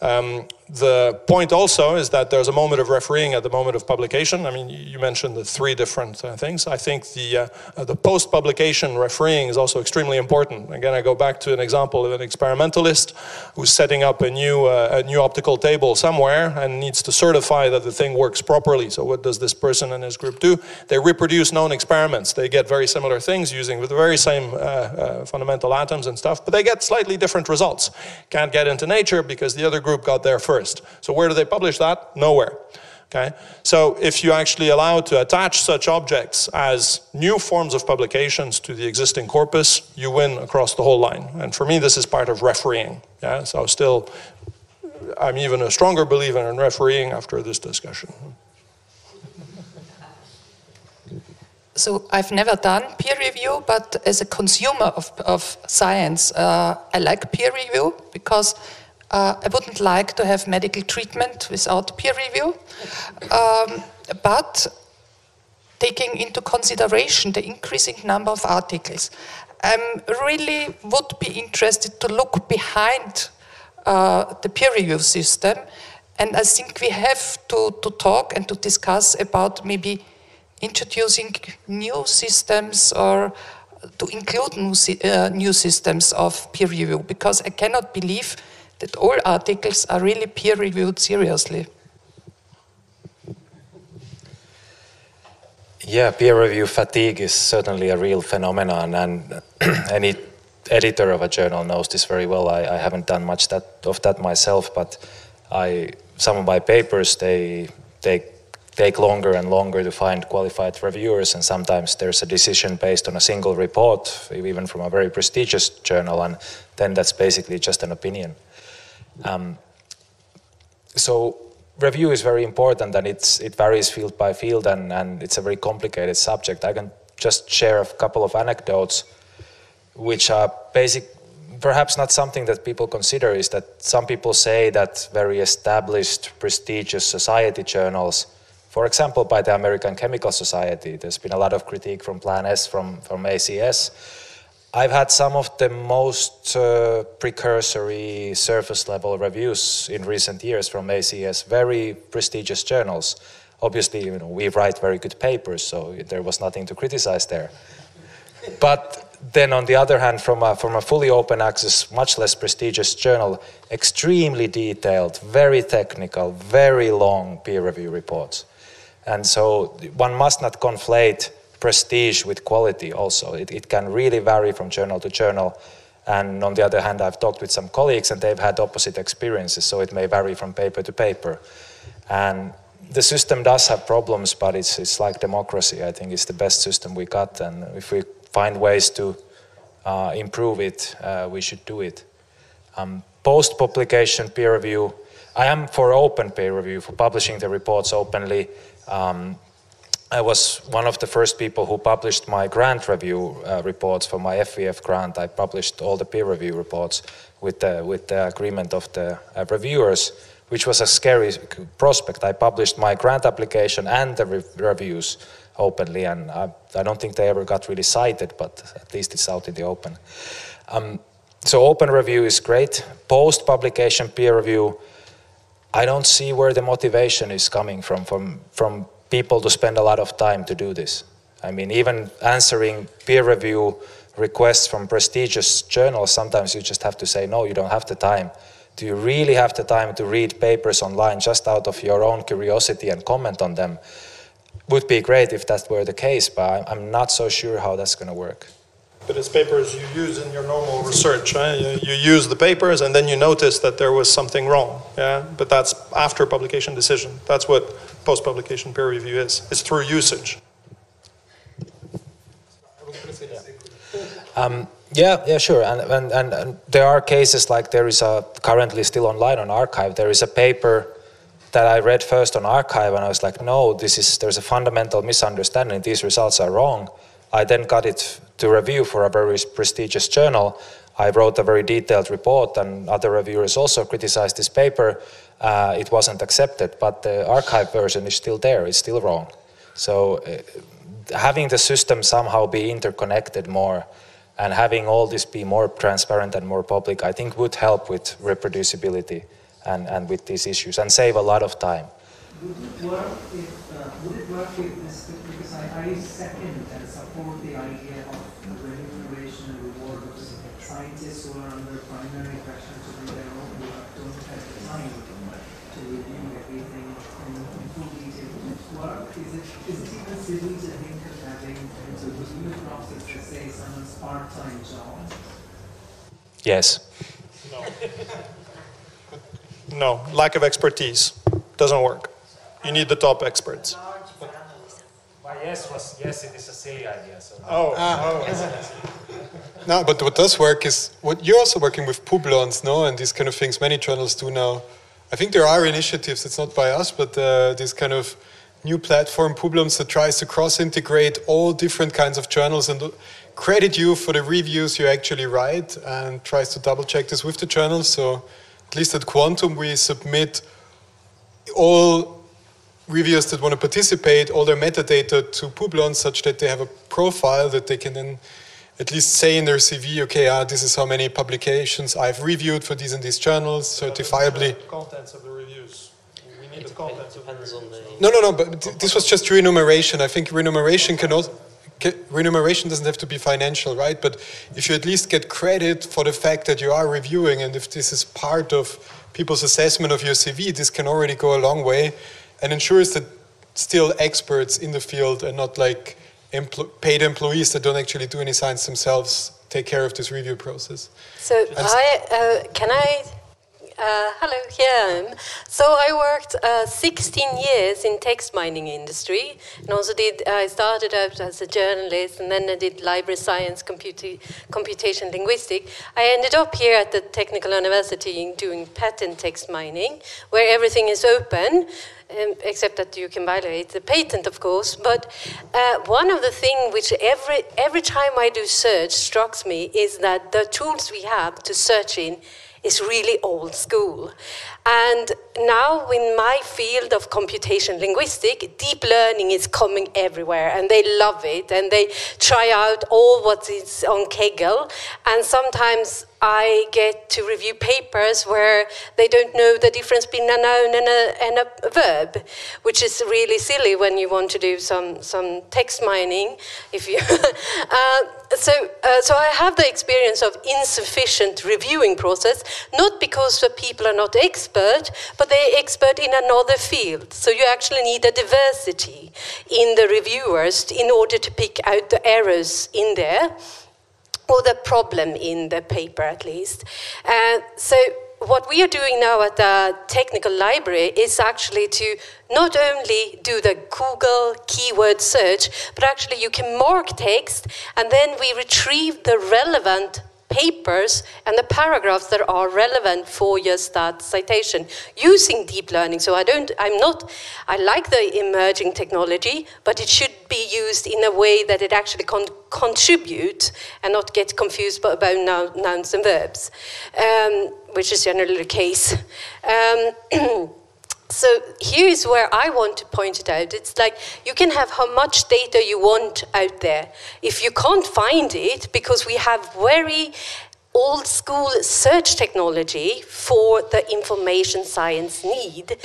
Um, the point also is that there's a moment of refereeing at the moment of publication. I mean, you mentioned the three different uh, things. I think the, uh, uh, the post-publication refereeing is also extremely important. Again, I go back to an example of an experimentalist who's setting up a new, uh, a new optical table somewhere and needs to certify that the thing works properly. So what does this person and his group do? They reproduce known experiments. They get very similar things using the very same uh, uh, fundamental atoms and stuff, but they get slightly different results. Can't get into nature because the other group got there first first. So where do they publish that? Nowhere. Okay? So if you actually allow to attach such objects as new forms of publications to the existing corpus, you win across the whole line. And for me, this is part of refereeing. Yeah? So still, I'm even a stronger believer in refereeing after this discussion. So I've never done peer review, but as a consumer of, of science, uh, I like peer review because uh, I wouldn't like to have medical treatment without peer review, um, but taking into consideration the increasing number of articles, I really would be interested to look behind uh, the peer review system, and I think we have to, to talk and to discuss about maybe introducing new systems or to include new, uh, new systems of peer review, because I cannot believe that all articles are really peer reviewed seriously. Yeah, peer review fatigue is certainly a real phenomenon, and any editor of a journal knows this very well. I, I haven't done much that, of that myself, but I, some of my papers they take take longer and longer to find qualified reviewers, and sometimes there's a decision based on a single report, even from a very prestigious journal, and then that's basically just an opinion. Um, so review is very important and it's, it varies field by field and, and it's a very complicated subject. I can just share a couple of anecdotes which are basic, perhaps not something that people consider is that some people say that very established prestigious society journals For example, by the American Chemical Society, there's been a lot of critique from Plan S, from, from ACS. I've had some of the most uh, precursory surface level reviews in recent years from ACS, very prestigious journals. Obviously, you know, we write very good papers, so there was nothing to criticize there. But then on the other hand, from a, from a fully open access, much less prestigious journal, extremely detailed, very technical, very long peer review reports. And so one must not conflate prestige with quality also. It, it can really vary from journal to journal. And on the other hand, I've talked with some colleagues and they've had opposite experiences, so it may vary from paper to paper. And the system does have problems, but it's, it's like democracy. I think it's the best system we got, and if we find ways to uh, improve it, uh, we should do it. Um, Post-publication peer review, I am for open peer review, for publishing the reports openly. Um, I was one of the first people who published my grant review uh, reports for my FWF grant. I published all the peer review reports with the, with the agreement of the uh, reviewers, which was a scary prospect. I published my grant application and the re reviews openly, and I, I, don't think they ever got really cited, but at least it's out in the open. Um, so open review is great. Post-publication peer review, I don't see where the motivation is coming from, from, from people to spend a lot of time to do this. I mean, even answering peer review requests from prestigious journals, sometimes you just have to say, no, you don't have the time. Do you really have the time to read papers online just out of your own curiosity and comment on them? Would be great if that were the case, but I'm not so sure how that's going to work. But it's papers you use in your normal research. Right? You, you use the papers and then you notice that there was something wrong. Yeah, but that's after publication decision. That's what post-publication peer review is. It's through usage. Um, yeah, yeah, sure. And, and, and, and, there are cases like there is a currently still online on arXiv. There is a paper that I read first on arXiv, and I was like, no, this is there's a fundamental misunderstanding. These results are wrong. I then got it to review for a very prestigious journal. I wrote a very detailed report, and other reviewers also criticized this paper. Uh, it wasn't accepted, but the arXiv version is still there. It's still wrong. So uh, having the system somehow be interconnected more and having all this be more transparent and more public, I think would help with reproducibility and, and with these issues and save a lot of time. Would it work if, uh, would it work if this, because I, I second and support the idea of remuneration and reward of scientists who are under primary pressure to do their own work don't have the time to review everything in, in full detail. Would it work? Is it, is it even silly to think of having a review process to say someone's part-time job? Yes. No. no, lack of expertise doesn't work. You need the top experts. My yes was yes, it is a silly idea. So oh, oh. no, but what does work is what you're also working with Publons, no, and these kind of things. Many journals do now. I think there are initiatives. It's not by us, but uh, this kind of new platform Publons that tries to cross-integrate all different kinds of journals and credit you for the reviews you actually write and tries to double check this with the journals. So at least at Quantum, we submit all reviewers that want to participate, all their metadata to Publon such that they have a profile that they can then at least say in their CV, okay, ah, this is how many publications I've reviewed for these and these journals, certifiably. Contents of the reviews. We need it the contents of the reviews. No, no, no, but this was just remuneration. I think remuneration can also, remuneration doesn't have to be financial, right? But if you at least get credit for the fact that you are reviewing and if this is part of people's assessment of your CV, this can already go a long way and ensures that still experts in the field and not like empl paid employees that don't actually do any science themselves take care of this review process. So I, uh, can I uh, hello, here I am. So I worked uh, 16 years in text mining industry, and also did. I started out as a journalist, and then I did library science, computi computation, linguistic. I ended up here at the Technical University doing patent text mining, where everything is open. Um, except that you can violate the patent, of course. But uh, one of the things which every every time I do search strikes me is that the tools we have to search in is really old school. And now in my field of computation linguistic, deep learning is coming everywhere and they love it and they try out all what is on Kaggle and sometimes I get to review papers where they don't know the difference between a noun and a, and a verb, which is really silly when you want to do some, some text mining. If you uh, so, uh, so I have the experience of insufficient reviewing process, not because the people are not expert, but they're expert in another field. So you actually need a diversity in the reviewers in order to pick out the errors in there or the problem in the paper at least. Uh, so what we are doing now at the technical library is actually to not only do the Google keyword search, but actually you can mark text and then we retrieve the relevant papers and the paragraphs that are relevant for your start citation using deep learning. So I don't, I'm not, I like the emerging technology, but it should be used in a way that it actually can contribute and not get confused about nouns and verbs, um, which is generally the case. Um, So here is where I want to point it out. It's like you can have how much data you want out there. If you can't find it, because we have very old school search technology for the information science need,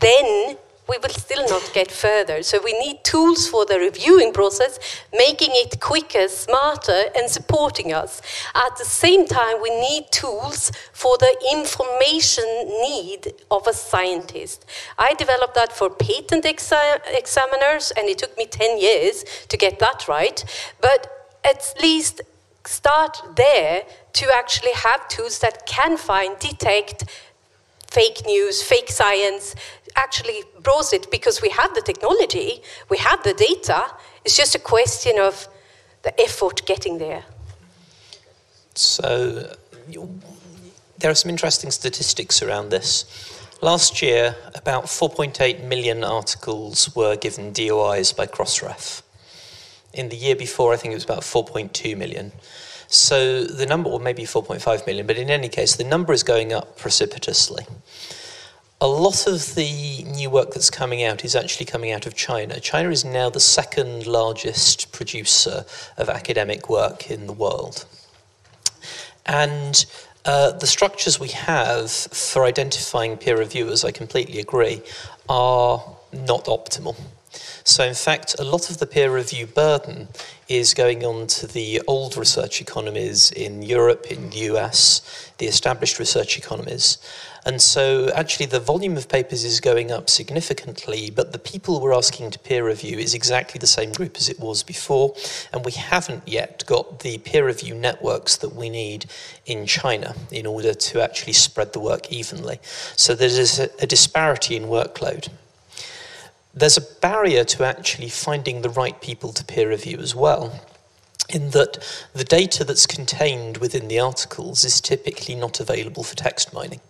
then we will still not get further. So we need tools for the reviewing process, making it quicker, smarter, and supporting us. At the same time, we need tools for the information need of a scientist. I developed that for patent exa examiners, and it took me 10 years to get that right. But at least start there to actually have tools that can find, detect, fake news, fake science, actually brought it because we have the technology, we have the data. It's just a question of the effort getting there. So, there are some interesting statistics around this. Last year, about 4.8 million articles were given DOIs by Crossref. In the year before, I think it was about 4.2 million. So the number, or maybe 4.5 million, but in any case, the number is going up precipitously a lot of the new work that's coming out is actually coming out of China. China is now the second largest producer of academic work in the world. And uh, the structures we have for identifying peer reviewers, I completely agree, are not optimal. So, in fact, a lot of the peer review burden is going on to the old research economies in Europe, in the US, the established research economies. And so actually the volume of papers is going up significantly, but the people we're asking to peer review is exactly the same group as it was before. And we haven't yet got the peer review networks that we need in China in order to actually spread the work evenly. So there's a, a disparity in workload there's a barrier to actually finding the right people to peer review as well in that the data that's contained within the articles is typically not available for text mining.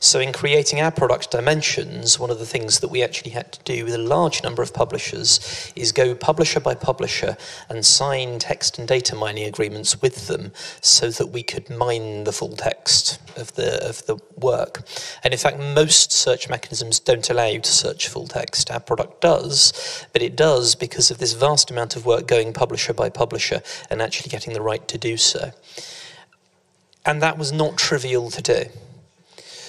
So, in creating our product dimensions, one of the things that we actually had to do with a large number of publishers is go publisher by publisher and sign text and data mining agreements with them so that we could mine the full text of the, of the work. And in fact, most search mechanisms don't allow you to search full text. Our product does, but it does because of this vast amount of work going publisher by publisher and actually getting the right to do so. And that was not trivial to do.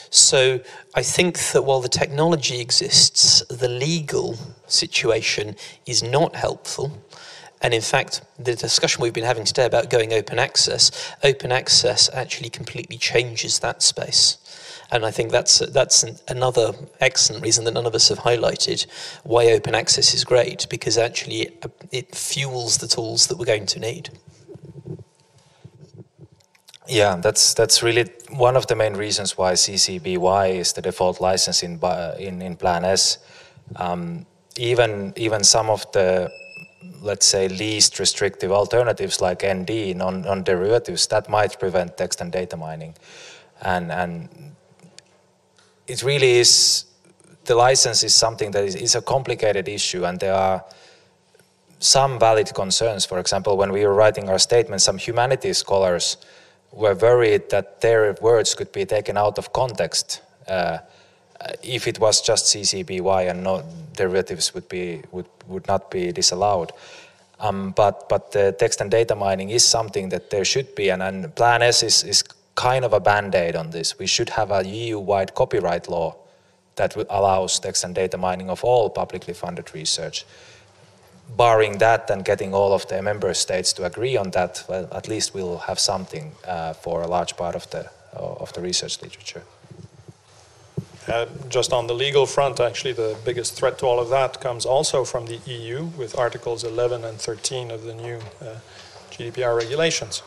So I think that while the technology exists, the legal situation is not helpful. And in fact, the discussion we've been having today about going open access, open access actually completely changes that space. And I think that's, that's an, another excellent reason that none of us have highlighted why open access is great, because actually it, it fuels the tools that we're going to need. Yeah, that's that's really one of the main reasons why CC BY is the default license in in, in Plan S. Um, even even some of the let's say least restrictive alternatives like ND non non derivatives that might prevent text and data mining, and and it really is the license is something that is, is a complicated issue, and there are some valid concerns. For example, when we were writing our statement, some humanities scholars were worried that their words could be taken out of context uh, if it was just CCBY and no derivatives would be would would not be disallowed. Um, but but the text and data mining is something that there should be, and, and Plan S is, is kind of a band-aid on this. We should have a EU-wide copyright law that allows text and data mining of all publicly funded research. Barring that and getting all of the member states to agree on that, well, at least we'll have something uh, for a large part of the, uh, of the research literature. Uh, just on the legal front, actually, the biggest threat to all of that comes also from the EU with Articles 11 and 13 of the new uh, GDPR regulations.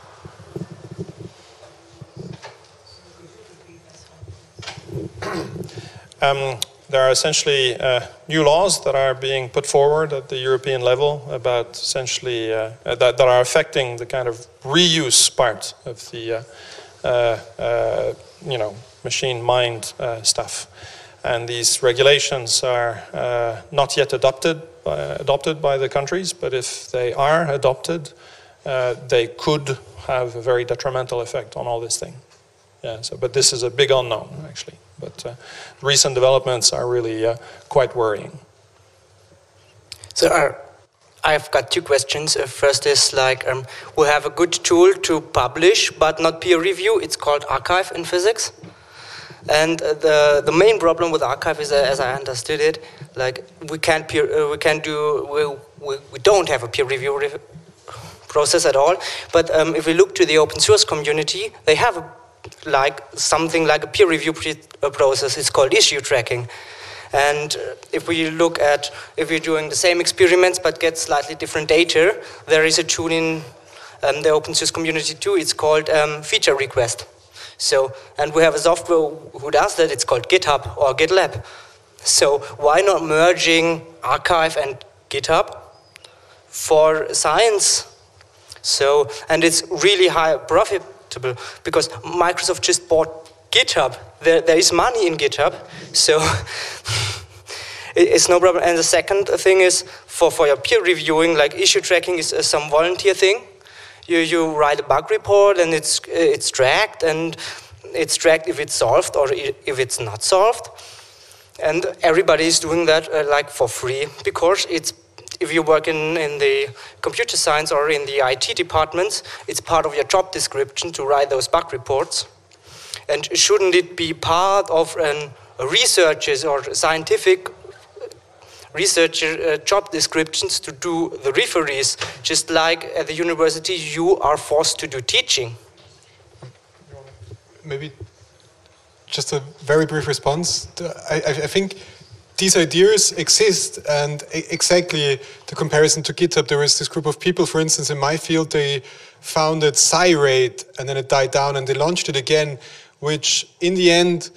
Um, there are essentially uh, new laws that are being put forward at the European level about essentially uh, uh that, that, are affecting the kind of reuse part of the uh, uh, uh you know machine mined stuff. And these regulations are not yet adopted by, adopted by the countries, but if they are adopted, they could have a very detrimental effect on all this thing. Yeah, so, but this is a big unknown, actually. But uh, recent developments are really uh, quite worrying. So uh, I've got two questions. Uh, first is like um, we have a good tool to publish, but not peer review. It's called arXiv in physics. And uh, the the main problem with arXiv is, uh, as I understood it, like we can't peer, we can't do we, we, we don't have a peer review re process at all. But um, if we look to the open source community, they have a like something like a peer review process. It's called issue tracking. And uh, if we look at, if we're doing the same experiments but get slightly different data, there is a tool in um, the open source community too. It's called um, feature request. So, and we have a software who does that. It's called GitHub or GitLab. So why not merging arXiv and GitHub for science? So, and it's really high profit because Microsoft just bought GitHub. There, there is money in GitHub, so it's no problem. And the second thing is for, for your peer reviewing, like issue tracking is uh, some volunteer thing. You, you write a bug report and it's, it's tracked and it's tracked if it's solved or if it's not solved. And everybody is doing that uh, like for free because it's if you work in, in the computer science or in the IT departments, it's part of your job description to write those bug reports. And shouldn't it be part of an, researcher's or scientific researcher uh, job descriptions to do the referees, just like at the university you are forced to do teaching? Maybe just a very brief response. I, I think these ideas exist and exactly the comparison to GitHub, there was this group of people, for instance, in my field, they founded Scirate and then it died down and they launched it again, which in the end,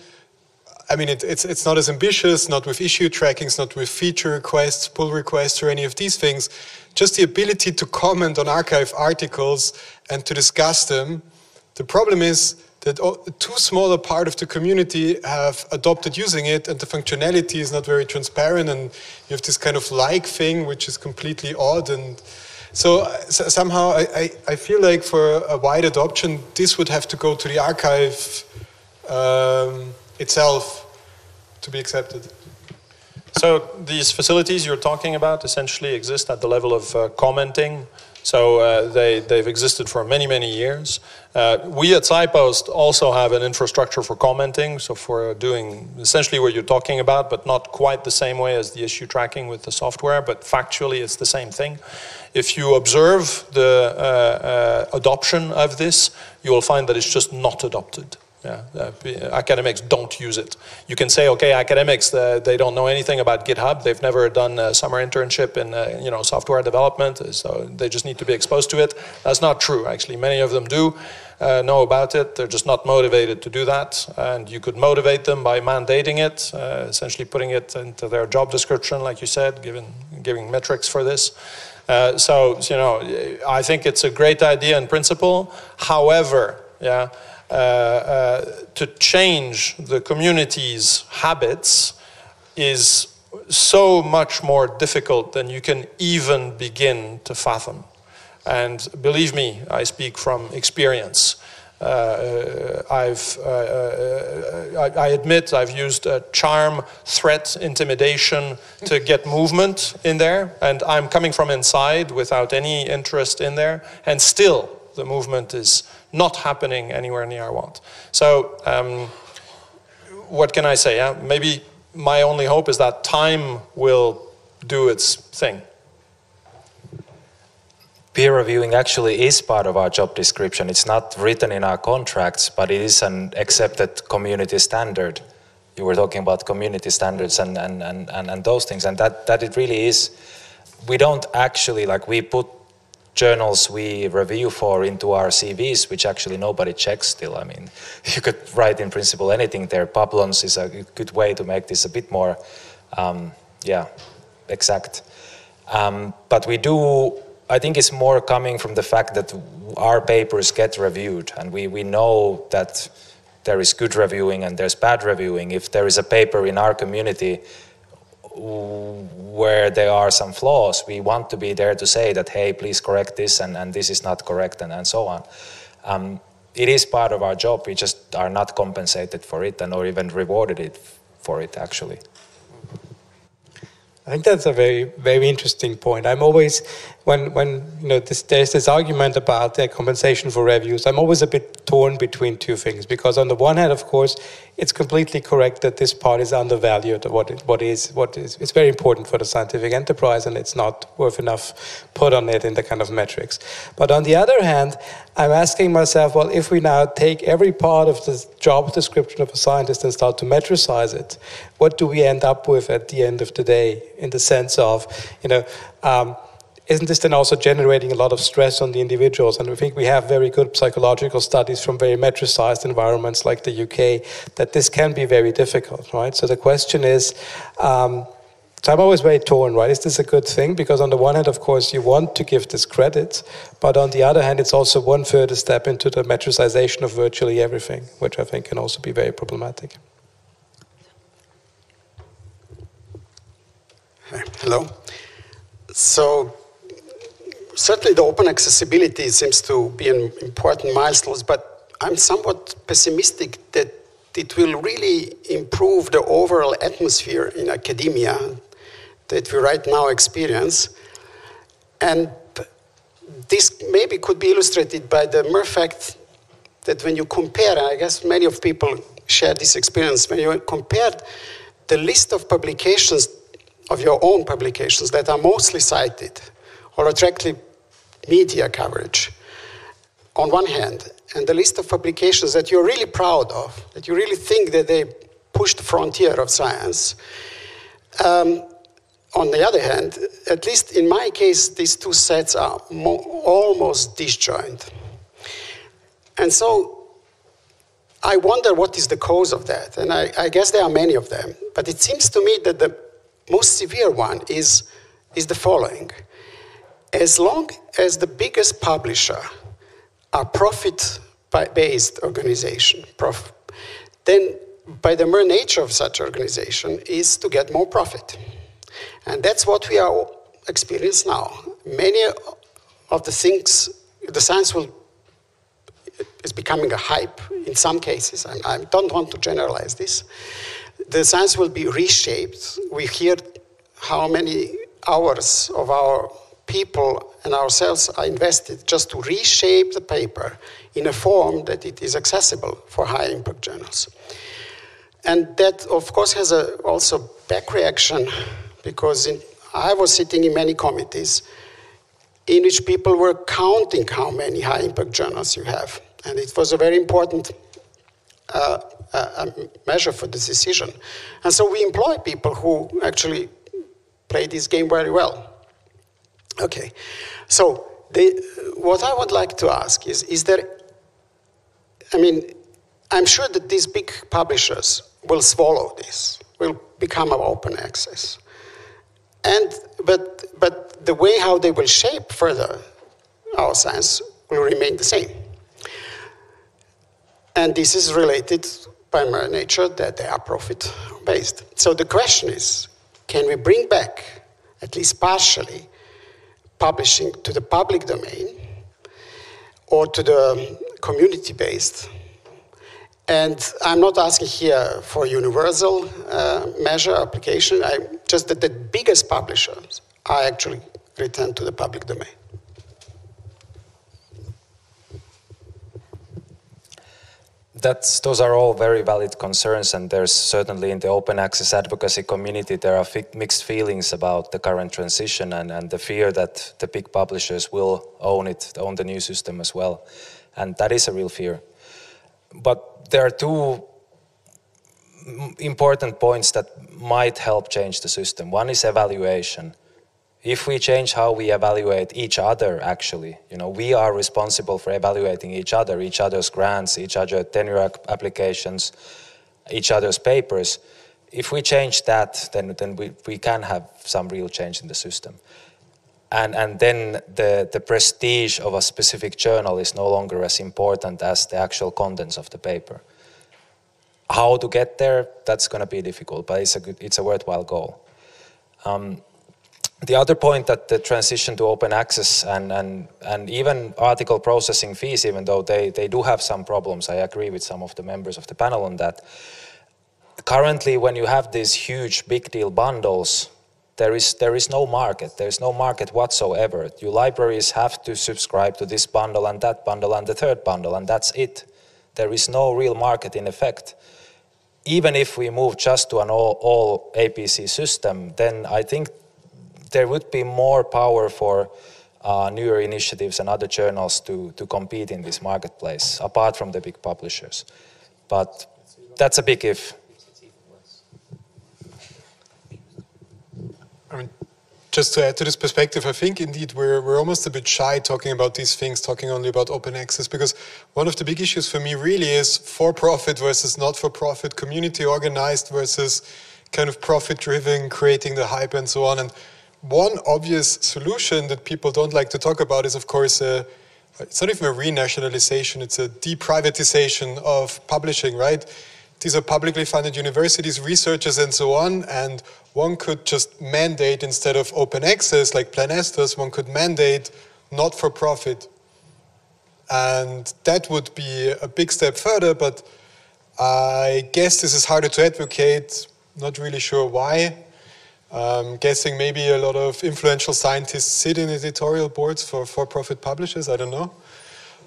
I mean, it, it's, it's not as ambitious, not with issue trackings, not with feature requests, pull requests, or any of these things. Just the ability to comment on arXiv articles and to discuss them. The problem is that too small a part of the community have adopted using it and the functionality is not very transparent and you have this kind of like thing which is completely odd and so, so somehow I, I, I, feel like for a wide adoption this would have to go to the arXiv um, itself to be accepted. So these facilities you're talking about essentially exist at the level of uh, commenting so uh, they, they've existed for many, many years. Uh, we at SciPost also have an infrastructure for commenting, so for doing essentially what you're talking about, but not quite the same way as the issue tracking with the software, but factually it's the same thing. If you observe the uh, uh adoption of this, you will find that it's just not adopted. Yeah, uh, academics don't use it. You can say, okay, academics, uh, they don't know anything about GitHub. They've never done a summer internship in, uh, you know, software development, so they just need to be exposed to it. That's not true, actually. Many of them do uh, know about it. They're just not motivated to do that. And you could motivate them by mandating it, uh, essentially putting it into their job description, like you said, giving, giving metrics for this. Uh, so, you know, I think it's a great idea in principle. However, yeah, uh, uh, to change the community's habits is so much more difficult than you can even begin to fathom. And believe me, I speak from experience. Uh, I've, uh, uh, I, I, admit I've used charm, threat, intimidation to get movement in there, and I'm coming from inside without any interest in there, and still the movement is not happening anywhere near want. So, um, what can I say? Yeah? Maybe my only hope is that time will do its thing peer reviewing actually is part of our job description. It's not written in our contracts, but it is an accepted community standard. You were talking about community standards and, and, and, and, and those things, and that, that it really is. We don't actually, like, we put journals we review for into our CVs, which actually nobody checks still. I mean, you could write in principle anything there. Publons is a good way to make this a bit more, um, yeah, exact. Um, but we do I think it's more coming from the fact that our papers get reviewed, and we, we know that there is good reviewing and there's bad reviewing. If there is a paper in our community where there are some flaws, we want to be there to say that, hey, please correct this, and, and this is not correct, and, and so on. Um, it is part of our job. We just are not compensated for it and or even rewarded it for it, actually. I think that's a very, very interesting point. I'm always, when, when you know, this, there's this argument about the compensation for reviews, I'm always a bit torn between two things. Because on the one hand, of course, it's completely correct that this part is undervalued. What, it, what is, what is, it's very important for the scientific enterprise, and it's not worth enough put on it in the kind of metrics. But on the other hand, I'm asking myself, well, if we now take every part of the job description of a scientist and start to metricize it, what do we end up with at the end of the day? In the sense of, you know, um, isn't this then also generating a lot of stress on the individuals? And we think we have very good psychological studies from very metricized environments like the UK that this can be very difficult, right? So the question is, um, so I'm always very torn, right? Is this a good thing? Because on the one hand, of course, you want to give this credit, but on the other hand, it's also one further step into the metricization of virtually everything, which I think can also be very problematic. Hello. So certainly the open accessibility seems to be an important milestone, but I'm somewhat pessimistic that it will really improve the overall atmosphere in academia that we right now experience. And this maybe could be illustrated by the mere fact that when you compare, I guess many of people share this experience, when you compare the list of publications, of your own publications that are mostly cited or attractive media coverage on one hand, and the list of publications that you're really proud of, that you really think that they push the frontier of science. Um, on the other hand, at least in my case, these two sets are almost disjoint. And so I wonder what is the cause of that. And I, I, guess there are many of them. But it seems to me that the most severe one is, is the following. As long as the biggest publisher are profit-based organization, prof then by the mere nature of such organization is to get more profit. And that's what we are experiencing now. Many of the things, the science will is becoming a hype in some cases. I, I don't want to generalize this. The science will be reshaped. We hear how many hours of our people and ourselves are invested just to reshape the paper in a form that it is accessible for high impact journals. And that, of course, has a also back reaction because in, I was sitting in many committees in which people were counting how many high impact journals you have. And it was a very important uh, uh, measure for the decision. And so we employ people who actually play this game very well. Okay, so the, what I would like to ask is, is there, I mean, I'm sure that these big publishers will swallow this, will become open access. And, but, but the way how they will shape further our science will remain the same. And this is related by nature that they are profit based. So the question is can we bring back, at least partially, publishing to the public domain or to the community-based. And I'm not asking here for universal uh, measure application. I just that the biggest publishers are actually returned to the public domain. That's, those are all very valid concerns, and there's certainly in the open access advocacy community there are mixed feelings about the current transition and, and the fear that the big publishers will own it, own the new system as well, and that is a real fear. But there are two important points that might help change the system. One is evaluation if we change how we evaluate each other actually you know we are responsible for evaluating each other each other's grants each other's tenure applications each other's papers. If we change that then then we, we can have some real change in the system. And and then the the prestige of a specific journal is no longer as important as the actual contents of the paper. How to get there? That's going to be difficult but it's a good it's a worthwhile goal. Um, the other point that the transition to open access and, and, and even article processing fees, even though they, they do have some problems, I agree with some of the members of the panel on that. Currently, when you have these huge big deal bundles, there is, there is no market. There is no market whatsoever. Your libraries have to subscribe to this bundle and that bundle and the third bundle, and that's it. There is no real market in effect even if we move just to an all, all, APC system, then I think there would be more power for uh, newer initiatives and other journals to, to compete in this marketplace, apart from the big publishers. But that's a big if. I mean, just to add to this perspective, I think indeed we're, we're almost a bit shy talking about these things, talking only about open access, because one of the big issues for me really is for profit versus not for profit, community organized versus kind of profit driven, creating the hype and so on. And one obvious solution that people don't like to talk about is, of course, a, it's not even a renationalization, it's a deprivatization of publishing, right? These are publicly funded universities, researchers, and so on, and one could just mandate instead of open access, like Plan S does, one could mandate not for profit. And that would be a big step further, but I guess this is harder to advocate, not really sure why. I'm guessing maybe a lot of influential scientists sit in editorial boards for for-profit publishers. I don't know.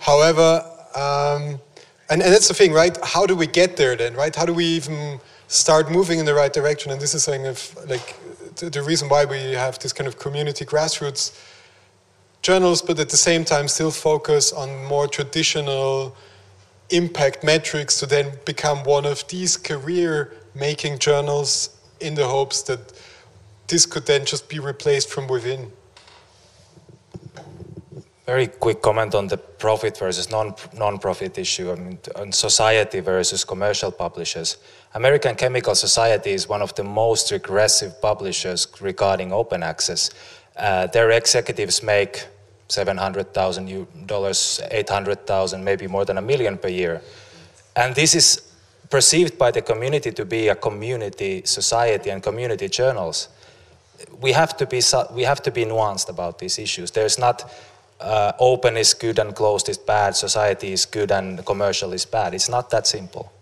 However, um, and, and that's the thing, right? How do we get there then, right? How do we even start moving in the right direction? And this is something of like the, reason why we have this kind of community grassroots journals, but at the same time still focus on more traditional impact metrics to then become one of these career-making journals in the hopes that this could then just be replaced from within. Very quick comment on the profit versus non non-profit issue. I mean, on society versus commercial publishers. American Chemical Society is one of the most regressive publishers regarding open access. Uh, their executives make seven hundred thousand dollars, eight hundred thousand, maybe more than a million per year, and this is perceived by the community to be a community society and community journals we have to be we have to be nuanced about these issues. There's not uh, open is good and closed is bad. Society is good and commercial is bad. It's not that simple.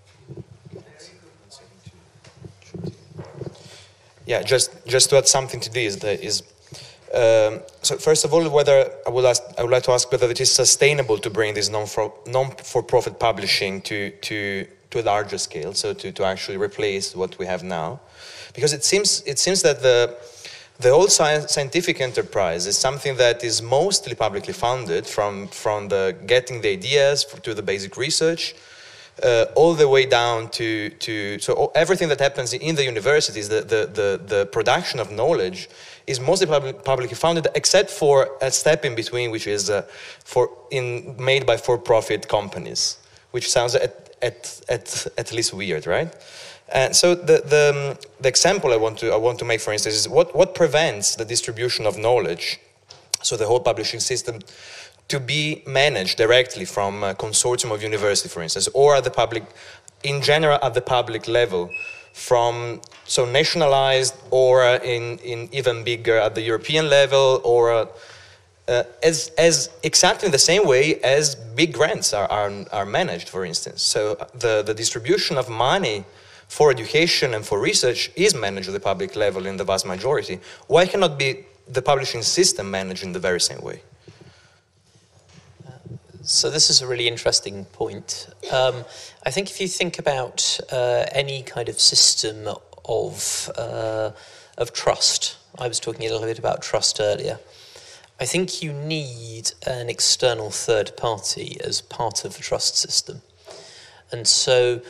Yeah, just just to add something to this is. Um, so first of all, whether I would ask, I would like to ask whether it is sustainable to bring this non-for, non-for-profit publishing to to to a larger scale, so to, to actually replace what we have now, because it seems it seems that the the whole scientific enterprise is something that is mostly publicly funded from, from the getting the ideas to the basic research, uh, all the way down to, to so everything that happens in the universities, the, the, the, the production of knowledge is mostly public, publicly funded, except for a step in between, which is uh, for in, made by for-profit companies, which sounds at, at, at, at least weird, right? And so the, the, um, the, example I want, to, I want to make, for instance, is what, what prevents the distribution of knowledge, so the whole publishing system, to be managed directly from a consortium of university, for instance, or at the public, in general, at the public level, from so nationalized or in, in even bigger at the European level or uh, uh, as, as exactly the same way as big grants are, are, are managed, for instance. So the, the distribution of money for education and for research is managed at the public level in the vast majority. Why cannot be the publishing system managed in the very same way? So this is a really interesting point. Um, I think if you think about uh, any kind of system of uh, of trust, I was talking a little bit about trust earlier. I think you need an external third party as part of the trust system, and so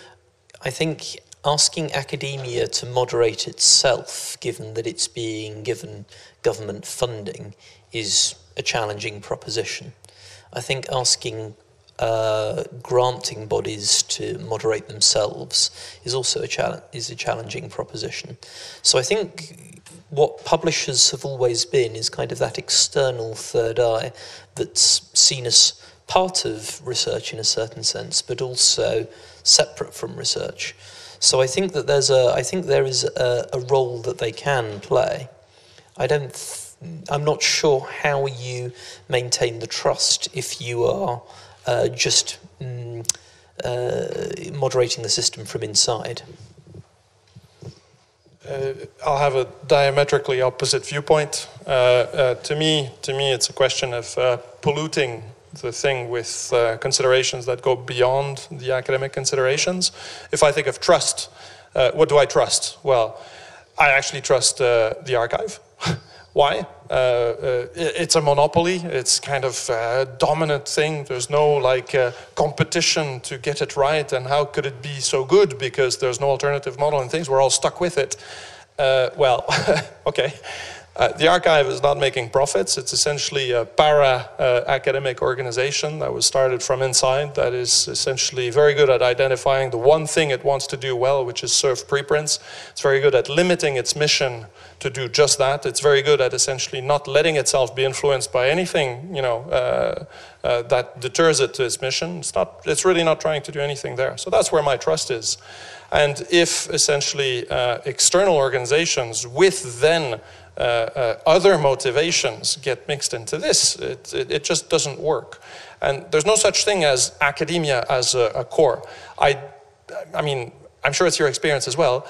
I think asking academia to moderate itself, given that it's being given government funding, is a challenging proposition. I think asking uh, granting bodies to moderate themselves is also a challenge is a challenging proposition. So I think what publishers have always been is kind of that external third eye that's seen as part of research in a certain sense, but also separate from research. So I think that there's a I think there is a, a role that they can play. I don't. I'm not sure how you maintain the trust if you are uh, just mm, uh, moderating the system from inside. Uh, I'll have a diametrically opposite viewpoint. Uh, uh, to me, to me, it's a question of uh, polluting the thing with considerations that go beyond the academic considerations. If I think of trust, what do I trust? Well, I actually trust the arXiv. Why? Uh, uh, it's a monopoly. It's kind of a dominant thing. There's no like uh, competition to get it right. And how could it be so good? Because there's no alternative model and things. We're all stuck with it. Uh, well, okay. Uh, the arXiv is not making profits. It's essentially a para uh, academic organization that was started from inside that is essentially very good at identifying the one thing it wants to do well, which is serve preprints. It's very good at limiting its mission to do just that. It's very good at essentially not letting itself be influenced by anything, you know, uh, uh that deters it to its mission. It's not. It's really not trying to do anything there. So that's where my trust is. And if essentially uh, external organizations with then other motivations get mixed into this. It, it, it, just doesn't work. And there's no such thing as academia as a, a, core. I, I mean, I'm sure it's your experience as well.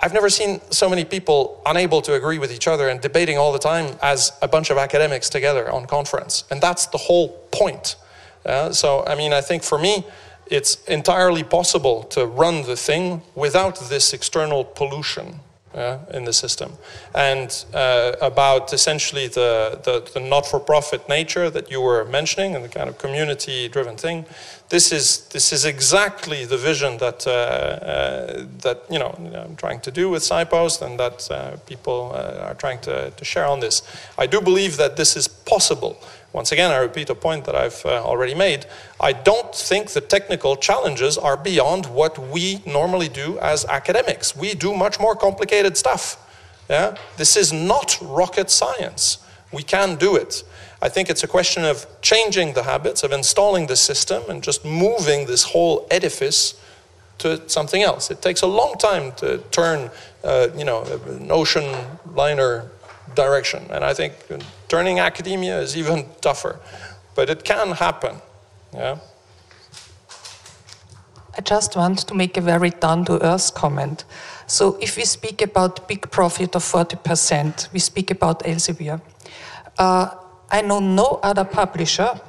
I've never seen so many people unable to agree with each other and debating all the time as a bunch of academics together on conference. And that's the whole point. Uh, so, I mean, I think for me, it's entirely possible to run the thing without this external pollution uh, in the system, and uh, about essentially the, the, the not-for-profit nature that you were mentioning and the kind of community-driven thing. This is this is exactly the vision that uh, uh that you know I'm trying to do with SciPost and that uh, people are trying to, to share on this. I do believe that this is possible once again, I repeat a point that I've uh, already made. I don't think the technical challenges are beyond what we normally do as academics. We do much more complicated stuff. Yeah? This is not rocket science. We can do it. I think it's a question of changing the habits, of installing the system, and just moving this whole edifice to something else. It takes a long time to turn, uh, you know, an ocean liner direction. And I think turning academia is even tougher. But it can happen. Yeah. I just want to make a very down to earth comment. So, if we speak about big profit of 40%, we speak about Elsevier. Uh, I know no other publisher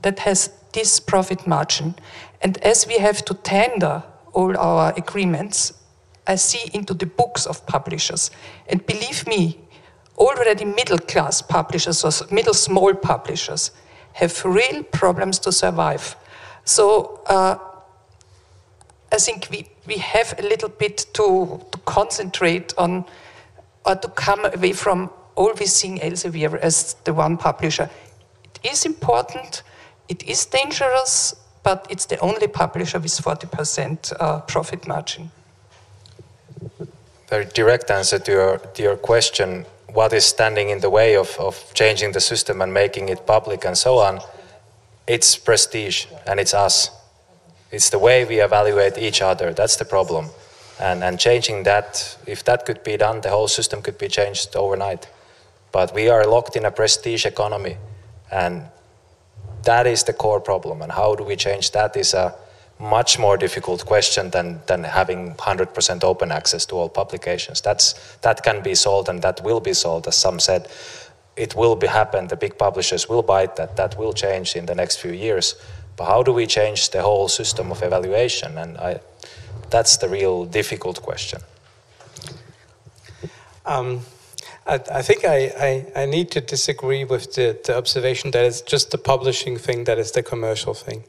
that has this profit margin. And as we have to tender all our agreements, I see into the books of publishers. And believe me, already middle class publishers or middle small publishers have real problems to survive. So uh, I think we, we have a little bit to, to concentrate on or to come away from always seeing Elsevier as the one publisher. It is important, it is dangerous, but it's the only publisher with 40% uh, profit margin. Very direct answer to your, to your question what is standing in the way of, of changing the system and making it public and so on, it's prestige and it's us. It's the way we evaluate each other. That's the problem. And, and changing that, if that could be done, the whole system could be changed overnight. But we are locked in a prestige economy. And that is the core problem. And how do we change that is a much more difficult question than, than having 100% open access to all publications. That's, that can be solved and that will be solved, as some said. It will be happen, the big publishers will bite that, that will change in the next few years. But how do we change the whole system of evaluation? And I, that's the real difficult question. Um, I, I, think I, I, I, need to disagree with the, the, observation that it's just the publishing thing that is the commercial thing.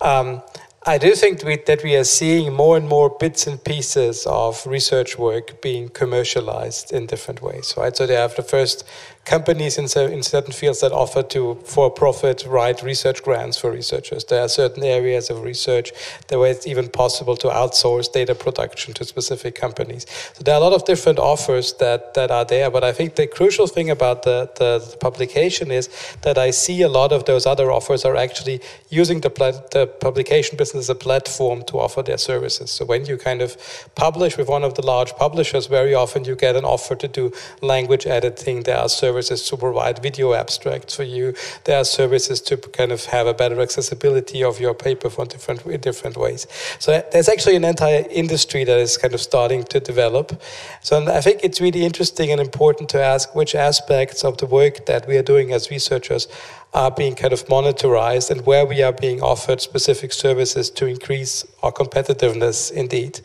Um, I do think that we are seeing more and more bits and pieces of research work being commercialized in different ways, right? So they have the first companies in, in certain fields that offer to for-profit write research grants for researchers. There are certain areas of research where it's even possible to outsource data production to specific companies. So there are a lot of different offers that, that are there, but I think the crucial thing about the, the, the publication is that I see a lot of those other offers are actually using the, the publication business as a platform to offer their services. So when you kind of publish with one of the large publishers, very often you get an offer to do language editing. There are services to provide video abstracts for you. There are services to kind of have a better accessibility of your paper for different in different ways. So there's actually an entire industry that is kind of starting to develop. So I think it's really interesting and important to ask which aspects of the work that we are doing as researchers are being kind of monitorized and where we are being offered specific services to increase our competitiveness indeed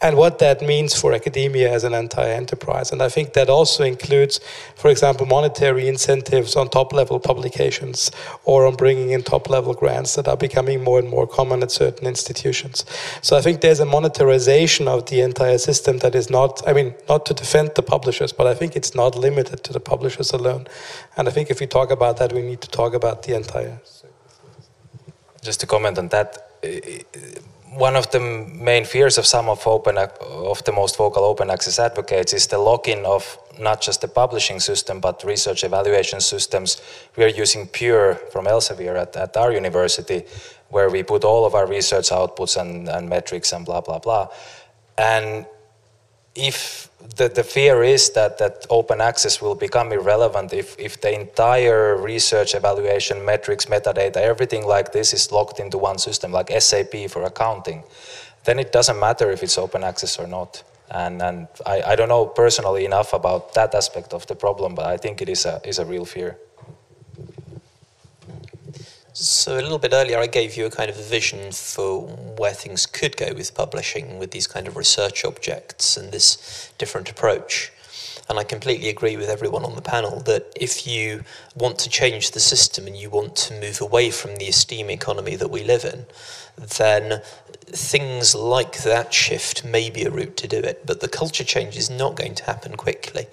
and what that means for academia as an entire enterprise and i think that also includes for example monetary incentives on top level publications or on bringing in top level grants that are becoming more and more common at certain institutions. So i think there's a monetarization of the entire system that is not i mean not to defend the publishers but i think it's not limited to the publishers alone. And i think if we talk about that we need to talk talk about the entire. Just to comment on that, eh, eh, one of the main fears of some of open of the most vocal open access advocates is the lock-in of not just the publishing system but research evaluation systems. We are using Pure from Elsevier at, at our university, where we put all of our research outputs and, and metrics and blah blah blah. And if the, the fear is that, that open access will become irrelevant if, if the entire research evaluation metrics metadata everything like this is locked into one system like SAP for accounting. Then it doesn't matter if it's open access or not. And, and I, I don't know personally enough about that aspect of the problem but i think it is a, is a real fear so a little bit earlier, I gave you a kind of a vision for where things could go with publishing, with these kind of research objects and this different approach. And I completely agree with everyone on the panel that if you want to change the system and you want to move away from the esteem economy that we live in, then things like that shift may be a route to do it. But the culture change is not going to happen quickly.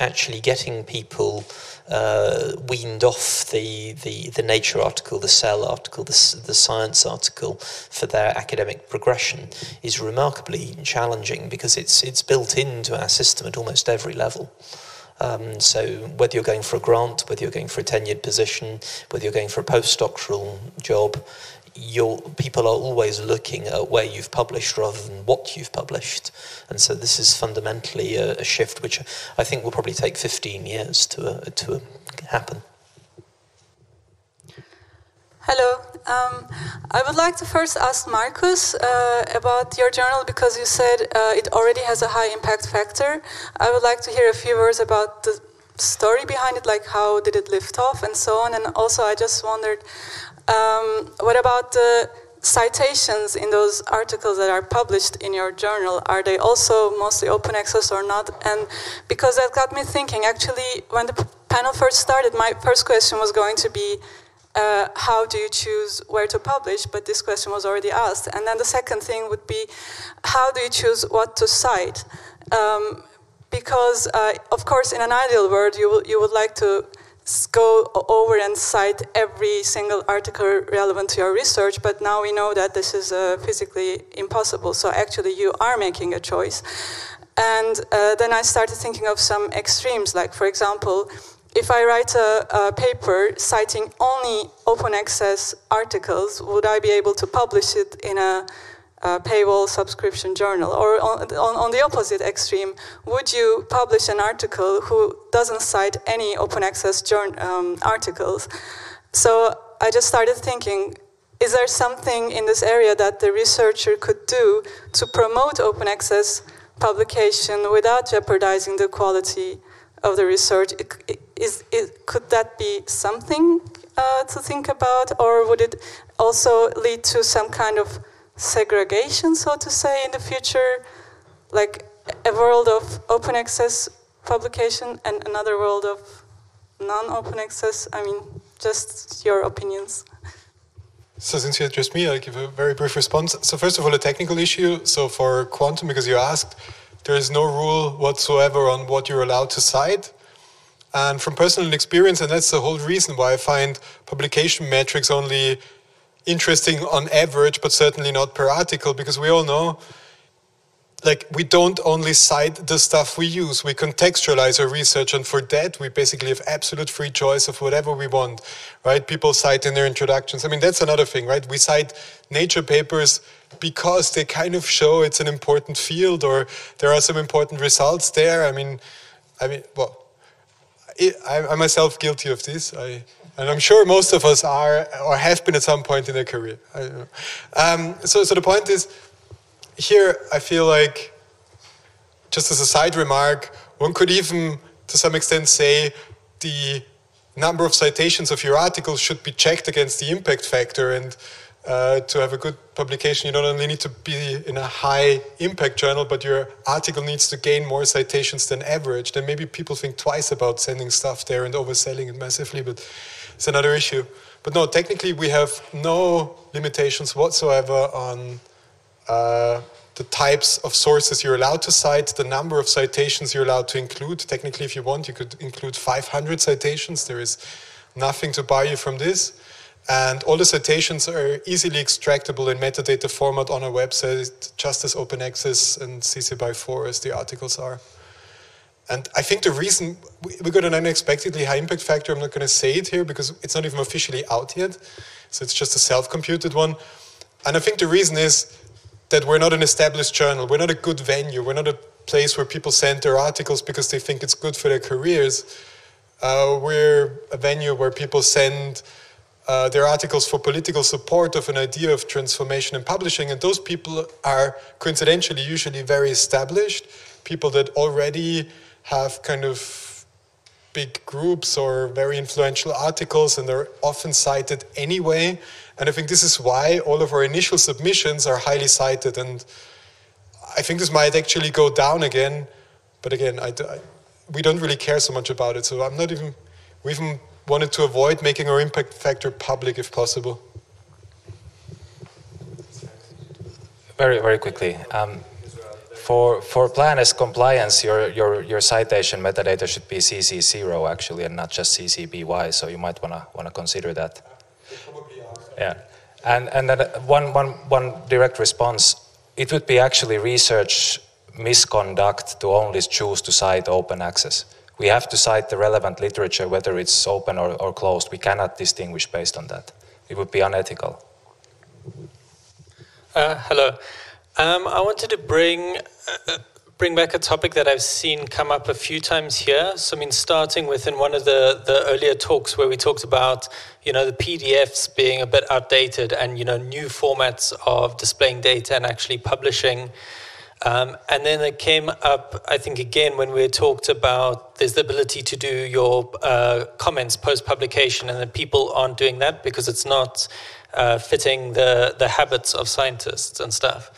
Actually, getting people uh, weaned off the, the, the Nature article, the Cell article, the, the Science article for their academic progression is remarkably challenging because it's, it's built into our system at almost every level. Um, so whether you're going for a grant, whether you're going for a tenured position, whether you're going for a postdoctoral job, people are always looking at where you've published rather than what you've published. And so this is fundamentally a, a shift which I think will probably take 15 years to, uh, to happen. Hello. Um, I would like to first ask Marcus uh, about your journal because you said uh, it already has a high impact factor. I would like to hear a few words about the story behind it, like how did it lift off and so on. And also, I just wondered um, what about the citations in those articles that are published in your journal? Are they also mostly open access or not? And because that got me thinking, actually, when the panel first started, my first question was going to be, uh, how do you choose where to publish? But this question was already asked. And then the second thing would be, how do you choose what to cite? Um, because, uh, of course, in an ideal world, you, you would like to go over and cite every single article relevant to your research, but now we know that this is uh, physically impossible. So actually, you are making a choice. And uh, then I started thinking of some extremes, like, for example, if I write a, a, paper citing only open access articles, would I be able to publish it in a uh, paywall subscription journal? Or on, on, on, the opposite extreme, would you publish an article who doesn't cite any open access um, articles? so I just started thinking, is there something in this area that the researcher could do to promote open access publication without jeopardizing the quality of the research? Could that be something uh, to think about, or would it also lead to some kind of segregation, so to say, in the future, like a world of open access publication and another world of non-open access? I mean, just your opinions. So since you addressed me, I'll give a very brief response. So first of all, a technical issue. So for quantum, because you asked, there is no rule whatsoever on what you're allowed to cite. And from personal experience, and that's the whole reason why I find publication metrics only interesting on average, but certainly not per article, because we all know like we don't only cite the stuff we use. We contextualize our research and for that we basically have absolute free choice of whatever we want right? People cite in their introductions. I mean that's another thing right? We cite nature papers because they kind of show it's an important field or there are some important results there. I mean i mean well I, I myself guilty of this. I, and i'm sure most of us are or have been at some point in their career um, so, so the point is here I feel like, just as a side remark, one could even to some extent say the number of citations of your article should be checked against the impact factor and uh, to have a good publication, you don't only need to be in a high impact journal, but your article needs to gain more citations than average. Then maybe people think twice about sending stuff there and overselling it massively, but it's another issue. But no, technically, we have no limitations whatsoever on uh, the types of sources you're allowed to cite, the number of citations you're allowed to include. Technically, if you want, you could include 500 citations. There is nothing to bar you from this. And all the citations are easily extractable in metadata format on our website, just as open access and CC by 4 as the articles are. And I think the reason we got an unexpectedly high impact factor, I'm not going to say it here because it's not even officially out yet. So it's just a self computed one. And I think the reason is that we're not an established journal, we're not a good venue, we're not a place where people send their articles because they think it's good for their careers. Uh, we're a venue where people send uh, their articles for political support of an idea of transformation in publishing, and those people are coincidentally usually very established, people that already have kind of big groups or very influential articles, and they're often cited anyway. And I think this is why all of our initial submissions are highly cited. And I think this might actually go down again. But again, I, I, we don't really care so much about it. So I'm not even, we even wanted to avoid making our impact factor public if possible. Very, very quickly. Um, for, for Plan S compliance, your, your, your citation metadata should be CC0 actually, and not just CC BY. So you might want to want to consider that. Yeah. And, and then one, one, one direct response, it would be actually research misconduct to only choose to cite open access. We have to cite the relevant literature, whether it's open or, or closed. We cannot distinguish based on that. It would be unethical. Uh, hello. Um, I wanted to bring uh, bring back a topic that I've seen come up a few times here. So, I mean, starting with in one of the, the earlier talks where we talked about, you know, the PDFs being a bit outdated and, you know, new formats of displaying data and actually publishing. Um, and then it came up, I think, again, when we talked about there's the ability to do your uh, comments post publication, and that people aren't doing that because it's not uh, fitting the, the habits of scientists and stuff.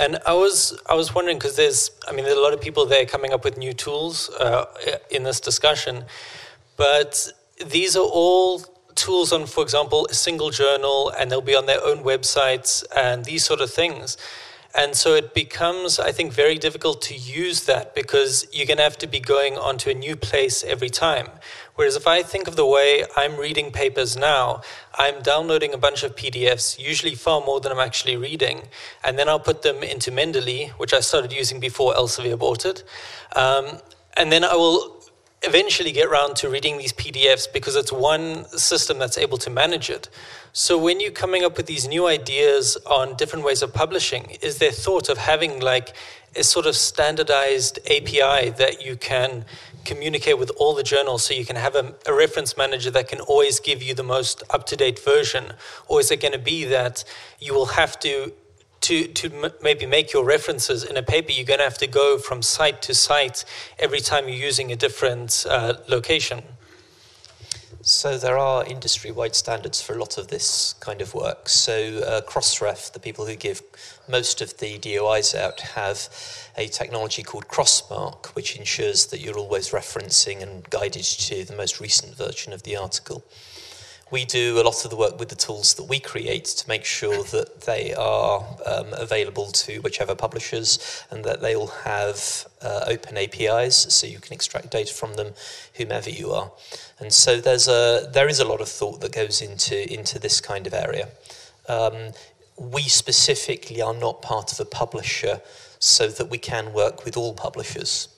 And I was I was wondering because there's I mean there's a lot of people there coming up with new tools uh, in this discussion, but these are all tools on, for example, a single journal, and they'll be on their own websites and these sort of things. And so it becomes, I think, very difficult to use that because you're going to have to be going onto a new place every time. Whereas if I think of the way I'm reading papers now, I'm downloading a bunch of PDFs, usually far more than I'm actually reading, and then I'll put them into Mendeley, which I started using before Elsevier bought it. Um, and then I will eventually get around to reading these PDFs because it's one system that's able to manage it. So when you're coming up with these new ideas on different ways of publishing, is there thought of having like a sort of standardized API that you can communicate with all the journals so you can have a, a reference manager that can always give you the most up-to-date version? Or is it going to be that you will have to to, to maybe make your references in a paper, you're going to have to go from site to site every time you're using a different uh, location. So there are industry-wide standards for a lot of this kind of work. So uh, Crossref, the people who give most of the DOIs out, have a technology called Crossmark, which ensures that you're always referencing and guided to the most recent version of the article. We do a lot of the work with the tools that we create to make sure that they are um, available to whichever publishers and that they all have uh, open APIs so you can extract data from them, whomever you are. And so there's a, there is a lot of thought that goes into, into this kind of area. Um, we specifically are not part of a publisher so that we can work with all publishers.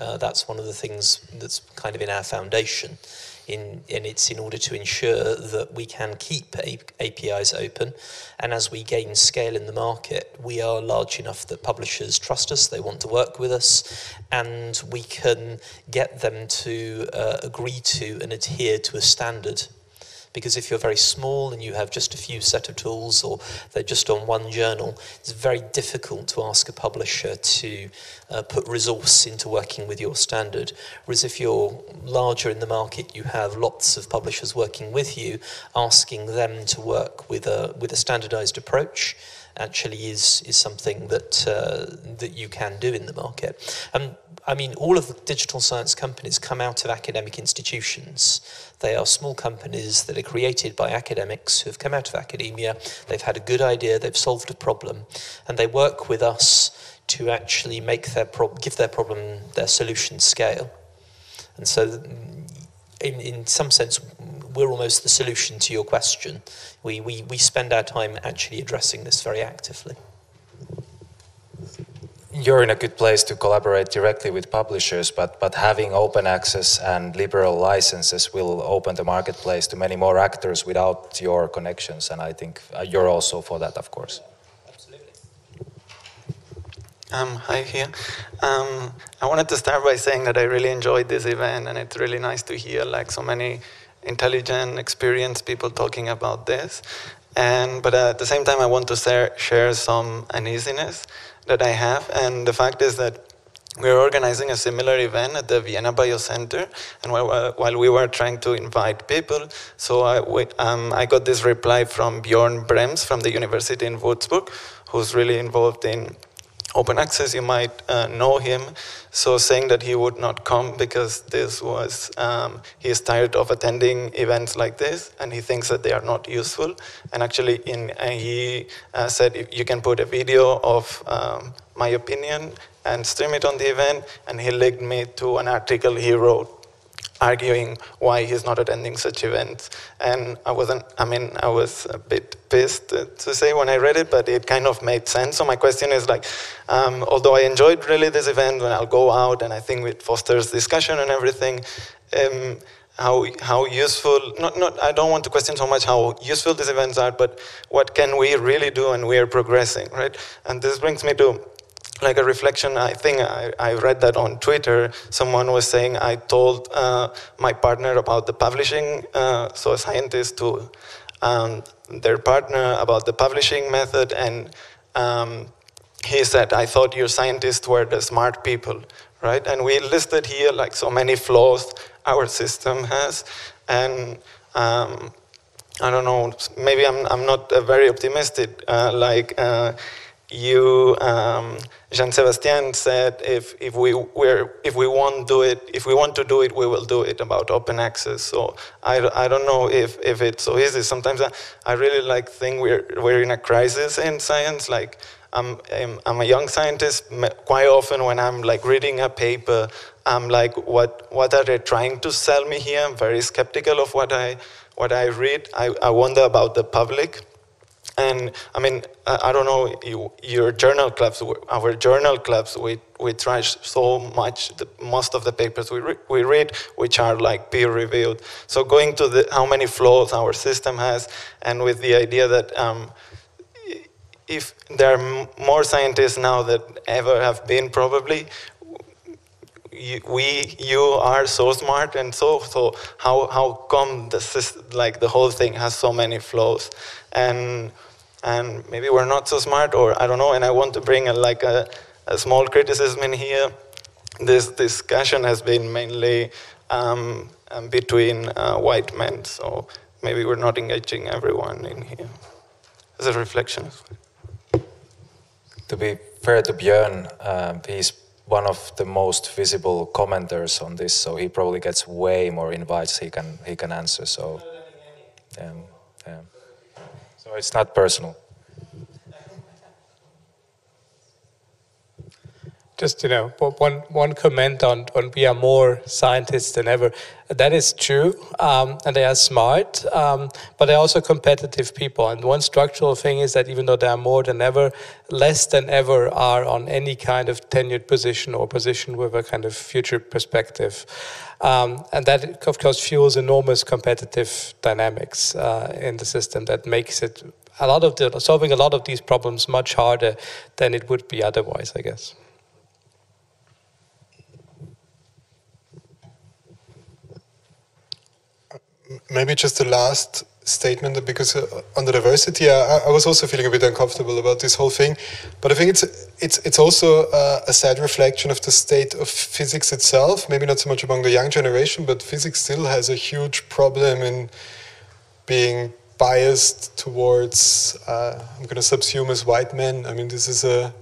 Uh, that's one of the things that's kind of in our foundation in, and it's in order to ensure that we can keep APIs open. And as we gain scale in the market, we are large enough that publishers trust us, they want to work with us, and we can get them to uh, agree to and adhere to a standard because if you're very small and you have just a few set of tools or they're just on one journal, it's very difficult to ask a publisher to uh, put resource into working with your standard. Whereas if you're larger in the market, you have lots of publishers working with you, asking them to work with a, with a standardized approach actually is is something that uh, that you can do in the market. Um, I mean, all of the digital science companies come out of academic institutions. They are small companies that are created by academics who have come out of academia. They've had a good idea, they've solved a problem, and they work with us to actually make their give their problem their solution scale. And so, in, in some sense, we're almost the solution to your question. We, we, we spend our time actually addressing this very actively you're in a good place to collaborate directly with publishers, but, but having open access and liberal licenses will open the marketplace to many more actors without your connections. And I think uh, you're also for that, of course. Absolutely. Um, hi here. Um, I wanted to start by saying that I really enjoyed this event, and it's really nice to hear like so many intelligent, experienced people talking about this. And but at the same time, I want to share, share some uneasiness that I have. And the fact is that we're organizing a similar event at the Vienna Biocenter, and while, while we were trying to invite people, so I, we, um, I got this reply from Björn Brembs from the University in Würzburg, who's really involved in open access. You might uh, know him. So saying that he would not come because this was um, he is tired of attending events like this, and he thinks that they are not useful. And actually, in uh, he uh, said you can put a video of um, my opinion and stream it on the event, and he linked me to an article he wrote arguing why he's not attending such events. And I wasn't, I mean, I was a bit pissed to say when I read it, but it kind of made sense. So my question is like, um, although I enjoyed really this event when I'll go out and I think it fosters discussion and everything, um, how, how useful, not, not, I don't want to question so much how useful these events are, but what can we really do and we are progressing, right? And this brings me to like a reflection. I think I, I, read that on Twitter. Someone was saying I told uh, my partner about the publishing, uh, so a scientist to um, their partner about the publishing method, and um, he said, "I thought your scientists were the smart people, right?" And we listed here like so many flaws our system has, and um, I don't know. Maybe I'm I'm not very optimistic. Uh, like uh, you, um, Jean-Sébastien said, if, if, we, we're, if we want do it, if we want to do it, we will do it about open access. So I, I don't know if, if it's so easy. Sometimes I, I really like think we're, we're in a crisis in science. Like I'm, I'm, I'm a young scientist. Quite often when I'm like reading a paper, I'm like, what, what are they trying to sell me here? I'm very skeptical of what I, what I read. I, I wonder about the public and I mean, I, don't know, you, your journal clubs, our journal clubs, we, we trash so much, the, most of the papers we, re, we read, which are like peer reviewed. So going to the, how many flaws our system has, and with the idea that um, if there are more scientists now than ever have been, probably, you, we you are so smart and so so how how come the like the whole thing has so many flaws and and maybe we're not so smart or I don't know and I want to bring a, like a, a small criticism in here this discussion has been mainly um, um, between uh, white men so maybe we're not engaging everyone in here as a reflection to be fair to Björn, um, he's one of the most visible commenters on this, so he probably gets way more invites he can he can answer. So, yeah. So it's not personal. Just you know, one one comment on on we are more scientists than ever. That is true, um, and they are smart, um, but they're also competitive people. And one structural thing is that even though they are more than ever, less than ever are on any kind of tenured position or position with a kind of future perspective. Um, and that, of course, fuels enormous competitive dynamics uh, in the system that makes it a lot of the, solving a lot of these problems much harder than it would be otherwise, I guess. Maybe just the last statement because uh, on the diversity, I, I, was also feeling a bit uncomfortable about this whole thing. But I think it's it's it's also uh, a sad reflection of the state of physics itself. Maybe not so much among the young generation, but physics still has a huge problem in being biased towards. Uh, I'm going to subsume as white men. I mean, this is a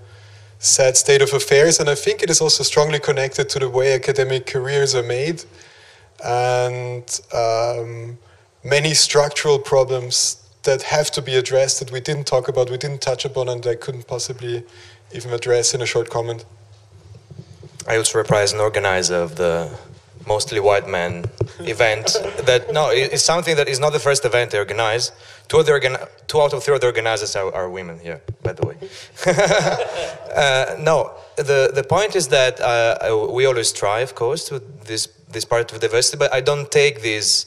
sad state of affairs, and I think it is also strongly connected to the way academic careers are made and um, many structural problems that have to be addressed that we didn't talk about, we didn't touch upon, and I couldn't possibly even address in a short comment. I also reprise an organizer of the mostly white men event that no it's something that is not the first event they organize two, of the organ- two out of three of the organizers are, are women here by the way uh, no the, the point is that uh, we always try of course to this this part of diversity, but I don't take this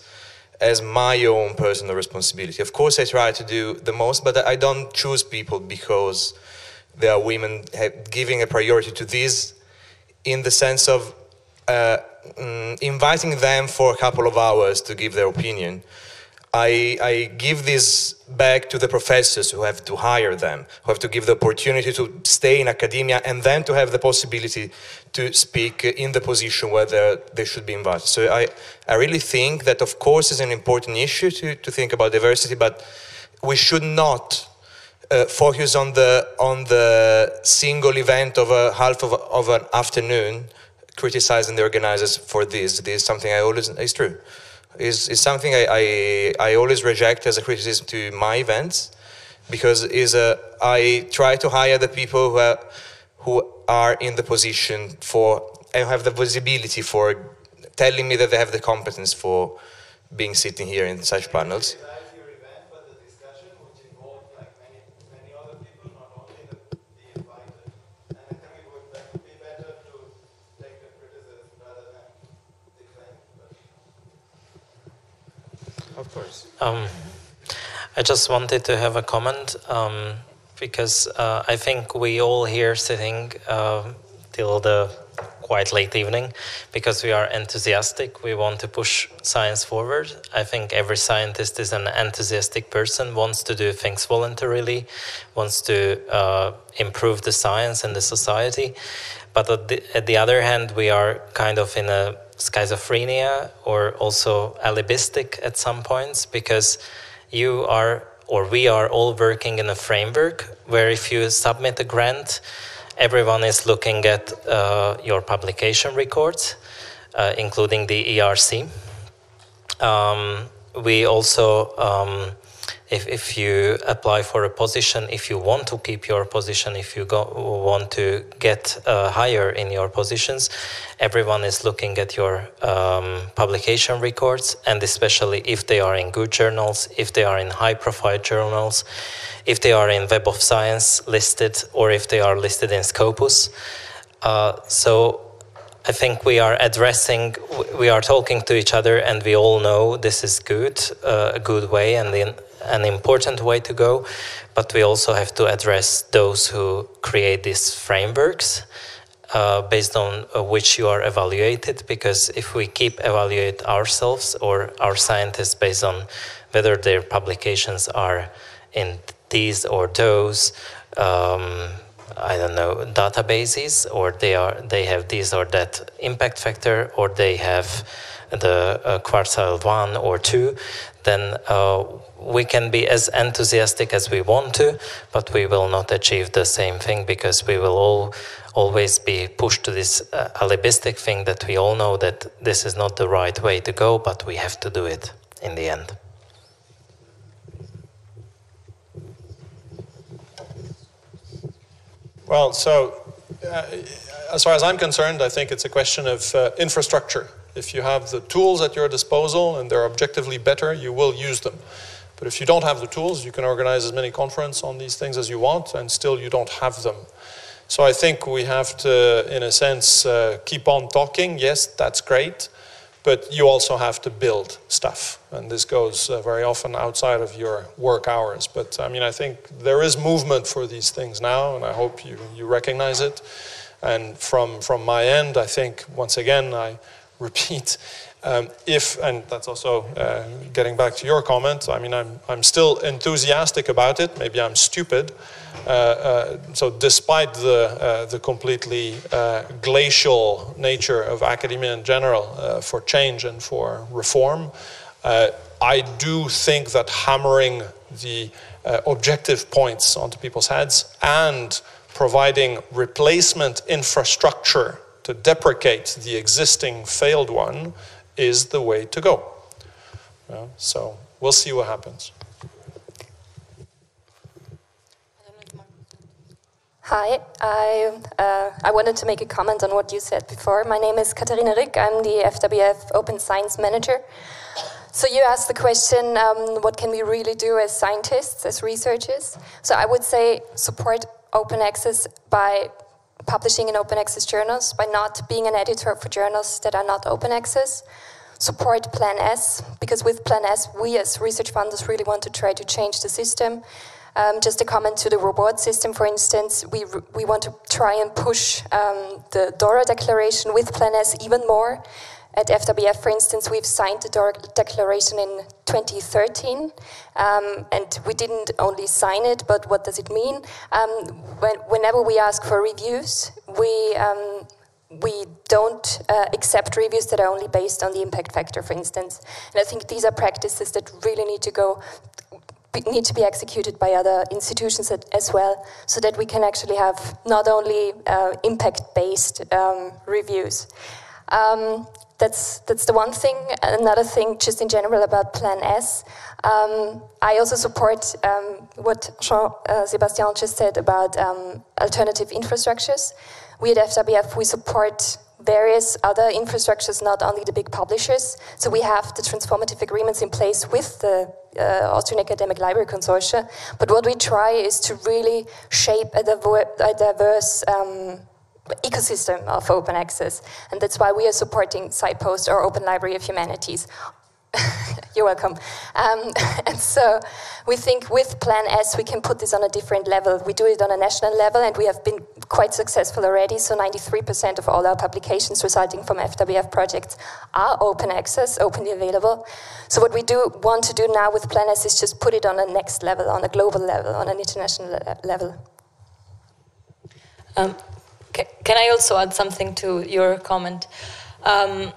as my own personal responsibility. Of course, I try to do the most, but I don't choose people because there are women giving a priority to this in the sense of uh, mm, inviting them for a couple of hours to give their opinion I, I, give this back to the professors who have to hire them, who have to give the opportunity to stay in academia and then to have the possibility to speak in the position where they should be invited. So I, I really think that, of course, is an important issue to, to think about diversity, but we should not uh, focus on the, on the single event of a half of, of an afternoon criticizing the organizers for this. This is something I always, is true is, is something I, I, I always reject as a criticism to my events because is a, I try to hire the people who are, who are in the position for and have the visibility for telling me that they have the competence for being sitting here in such panels. Um, I just wanted to have a comment um, because uh, I think we all here sitting uh, till the quite late evening because we are enthusiastic. We want to push science forward. I think every scientist is an enthusiastic person, wants to do things voluntarily, wants to uh, improve the science and the society. But at the, at the other hand, we are kind of in a schizophrenia or also alibistic at some points because you are or we are all working in a framework where if you submit a grant, everyone is looking at uh, your publication records, uh, including the ERC. Um, we also um, if, if you apply for a position, if you want to keep your position, if you go, want to get uh, higher in your positions, everyone is looking at your um, publication records, and especially if they are in good journals, if they are in high profile journals, if they are in Web of Science listed, or if they are listed in Scopus. Uh, so I think we are addressing, we are talking to each other, and we all know this is good, uh, a good way, and the an important way to go, but we also have to address those who create these frameworks uh, based on uh, which you are evaluated. Because if we keep evaluate ourselves or our scientists based on whether their publications are in these or those, um, I don't know, databases, or they are they have this or that impact factor, or they have the uh, quartile one or two, then uh, we can be as enthusiastic as we want to, but we will not achieve the same thing because we will all always be pushed to this uh, alibistic thing that we all know that this is not the right way to go, but we have to do it in the end. Well, so uh, as far as I'm concerned, I think it's a question of uh, infrastructure. If you have the tools at your disposal and they're objectively better, you will use them. But if you don't have the tools, you can organize as many conferences on these things as you want, and still you don't have them. So I think we have to, in a sense, uh, keep on talking. Yes, that's great, but you also have to build stuff, and this goes uh, very often outside of your work hours. But I mean, I think there is movement for these things now, and I hope you you recognize it. And from from my end, I think once again I repeat um, if, and that's also uh, getting back to your comment, I mean, I'm, I'm still enthusiastic about it. Maybe I'm stupid. Uh, uh, so despite the, uh, the completely uh, glacial nature of academia in general uh, for change and for reform, I do think that hammering the objective points onto people's heads and providing replacement infrastructure to deprecate the existing failed one is the way to go. Yeah, so we'll see what happens. Hi, I, uh, I wanted to make a comment on what you said before. My name is Katharina Rieck. I'm the FWF Open Science Manager. So you asked the question, um, what can we really do as scientists, as researchers? So I would say support open access by publishing in open access journals, by not being an editor for journals that are not open access, support Plan S, because with Plan S, we as research funders really want to try to change the system. Um, just a comment to the reward system, for instance, we, we want to try and push um, the DORA declaration with Plan S even more. At FWF, for instance, we've signed the DORA declaration in 2013, um, and we didn't only sign it, but what does it mean? Um, when, whenever we ask for reviews, we um, we don't uh, accept reviews that are only based on the impact factor, for instance. And I think these are practices that really need to go need to be executed by other institutions as well, so that we can actually have not only uh, impact-based um, reviews. Um, that's that's the one thing. Another thing, just in general about Plan S. Um, I also support um, what Jean uh, Sébastien just said about um, alternative infrastructures. We at FWF, we support various other infrastructures, not only the big publishers. So we have the transformative agreements in place with the uh, Austrian Academic Library Consortia. But what we try is to really shape a, a diverse um, ecosystem of open access. And that's why we are supporting SciPost or Open Library of Humanities You're welcome. Um, and so we think with Plan S, we can put this on a different level. We do it on a national level, and we have been quite successful already. So 93% of all our publications resulting from FWF projects are open access, openly available. So what we do want to do now with Plan S is just put it on a next level, on a global level, on an international level. Um, can I also add something to your comment? Um,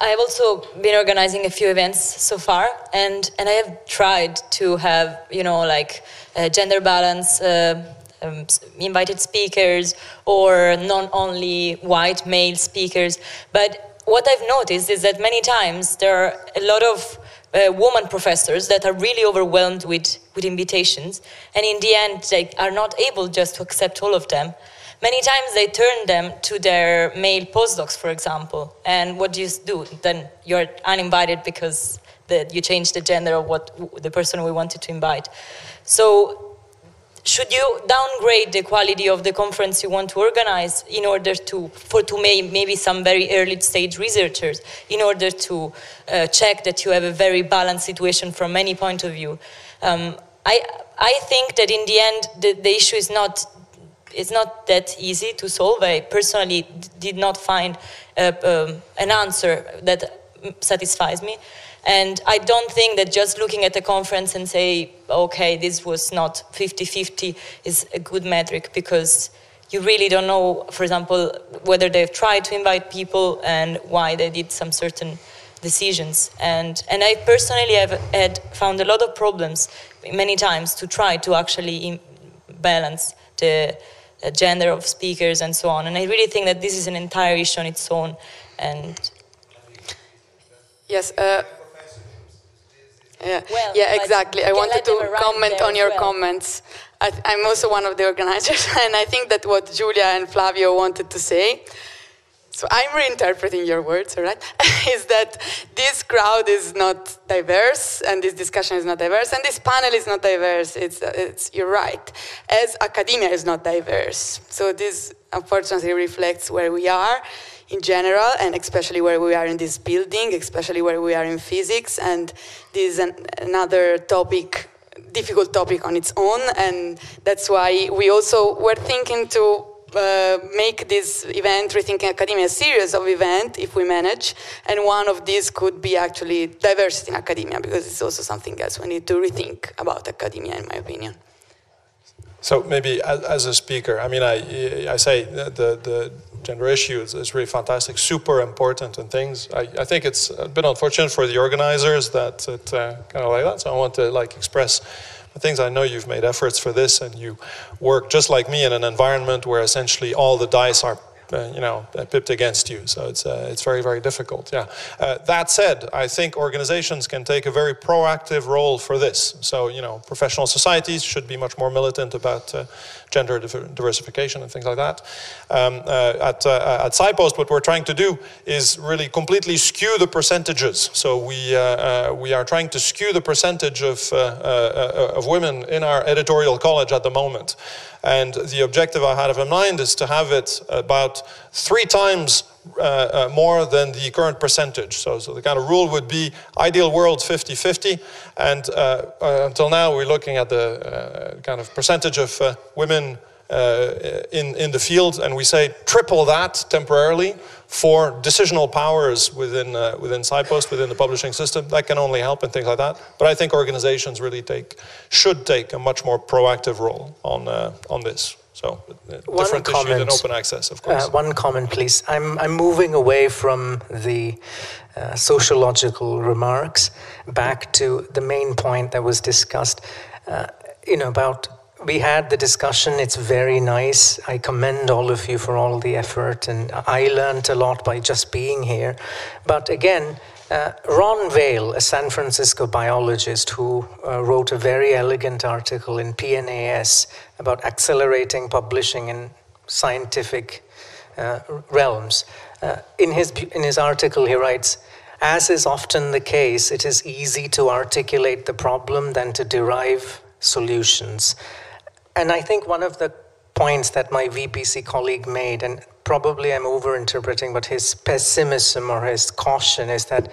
I have also been organizing a few events so far, and, and I have tried to have, you know, like uh, gender balance, uh, um, invited speakers, or not only white male speakers. But what I've noticed is that many times there are a lot of uh, woman professors that are really overwhelmed with, with invitations, and in the end, they are not able just to accept all of them. Many times they turn them to their male postdocs, for example. And what do you do? Then you're uninvited because the, you changed the gender of what the person we wanted to invite. So should you downgrade the quality of the conference you want to organize in order to for to may, maybe some very early stage researchers in order to uh, check that you have a very balanced situation from any point of view um, I I think that in the end the, the issue is not it's not that easy to solve. I personally did not find um, an answer that satisfies me. And I don't think that just looking at a conference and say, okay, this was not 50-50 is a good metric because you really don't know, for example, whether they've tried to invite people and why they did some certain decisions. And, and I personally have had found a lot of problems many times to try to actually balance the gender of speakers and so on. And I really think that this is an entire issue on its own. And yes. Uh, yeah, well, yeah, exactly. I wanted to comment on your well. comments. I, am also one of the organizers, and I think that what Julia and Flavio wanted to say so I'm reinterpreting your words, all right? is that this crowd is not diverse, and this discussion is not diverse, and this panel is not diverse. It's, it's you're right. As academia is not diverse, so this unfortunately reflects where we are in general, and especially where we are in this building, especially where we are in physics, and this is an, another topic difficult topic on its own and that's why we also were thinking to uh, make this event, Rethinking Academia, a series of events if we manage. And one of these could be actually diversity in academia, because it's also something else we need to rethink about academia, in my opinion. So maybe as, as a speaker, I mean, I, I say the, the gender issue is, is really fantastic, super important and things. I, I think it's a bit unfortunate for the organizers that it uh, kind of like that. So I want to like express things. I know you've made efforts for this and you work just like me in an environment where essentially all the dice are uh, you know, pipped against you. So it's, uh, it's very, very difficult. Yeah. Uh, that said, I think organizations can take a very proactive role for this. So, you know, professional societies should be much more militant about uh, gender diversification and things like that. Um, uh, at, uh, at SciPost, what we're trying to do is really completely skew the percentages. So we, we are trying to skew the percentage of, of women in our editorial college at the moment. And the objective I had in mind is to have it about three times uh, uh, more than the current percentage. So, so the kind of rule would be ideal world 50-50. And uh, uh, until now, we're looking at the kind of percentage of women in, in the field, and we say triple that temporarily for decisional powers within, uh, within SciPost, within the publishing system. That can only help and things like that. But I think organizations really take, should take a much more proactive role on, uh, on this. So uh, different issue than open access, of course. Uh, one comment, please. I'm, I'm moving away from the uh, sociological remarks back to the main point that was discussed, uh, you know, about we had the discussion. It's very nice. I commend all of you for all the effort, and I learned a lot by just being here. But again, uh, Ron Vale, a San Francisco biologist who uh, wrote a very elegant article in PNAS about accelerating publishing in scientific uh, realms, uh, in, his, in his article, he writes, as is often the case, it is easy to articulate the problem than to derive solutions. And I think one of the points that my VBC colleague made, and probably I'm overinterpreting, but his pessimism or his caution is that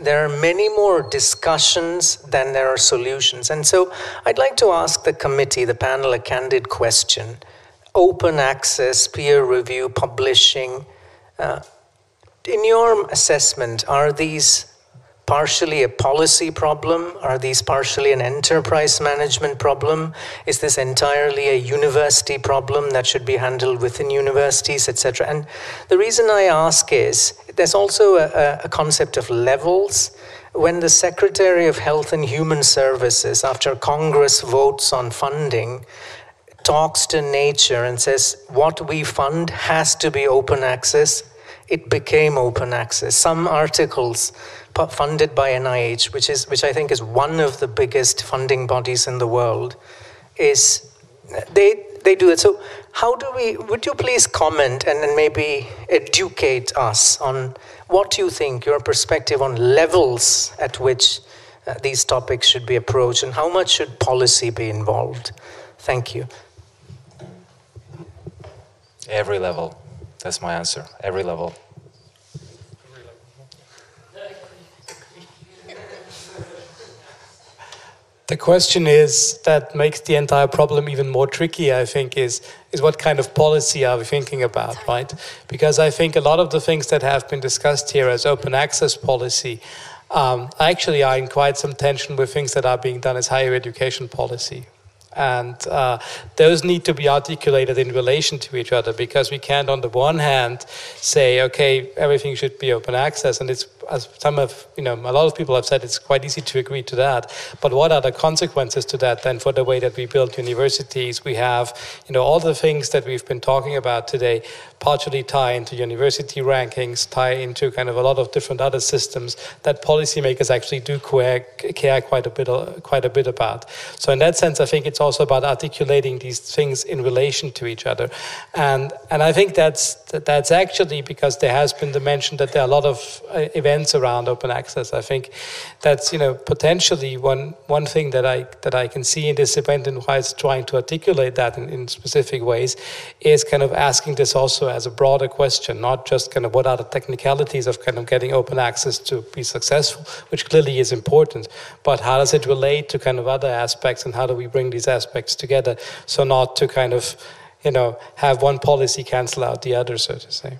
there are many more discussions than there are solutions. And so I'd like to ask the committee, the panel, a candid question. Open access, peer review, publishing. Uh, in your assessment, are these partially a policy problem? Are these partially an enterprise management problem? Is this entirely a university problem that should be handled within universities, etc.? And the reason I ask is there's also a, a concept of levels. When the Secretary of Health and Human Services, after Congress votes on funding, talks to nature and says what we fund has to be open access, it became open access. Some articles funded by NIH, which is which I think is one of the biggest funding bodies in the world, is they they do it. So how do we? Would you please comment and then maybe educate us on what you think your perspective on levels at which uh, these topics should be approached and how much should policy be involved? Thank you. Every level. That's my answer. Every level. The question is that makes the entire problem even more tricky, I think, is, is what kind of policy are we thinking about, right? Because I think a lot of the things that have been discussed here as open access policy um, actually are in quite some tension with things that are being done as higher education policy. And uh, those need to be articulated in relation to each other because we can't, on the one hand, say, okay, everything should be open access. And it's, as some of, you know, a lot of people have said, it's quite easy to agree to that. But what are the consequences to that then for the way that we build universities? We have, you know, all the things that we've been talking about today partially tie into university rankings, tie into kind of a lot of different other systems that policymakers actually do care quite a bit, quite a bit about. So in that sense, I think it's also about articulating these things in relation to each other, and and I think that's that's actually because there has been the mention that there are a lot of uh, events around open access. I think that's you know potentially one one thing that I that I can see in this event and why it's trying to articulate that in, in specific ways is kind of asking this also as a broader question, not just kind of what are the technicalities of kind of getting open access to be successful, which clearly is important, but how does it relate to kind of other aspects and how do we bring these aspects together so not to kind of, you know, have one policy cancel out the other, so to say.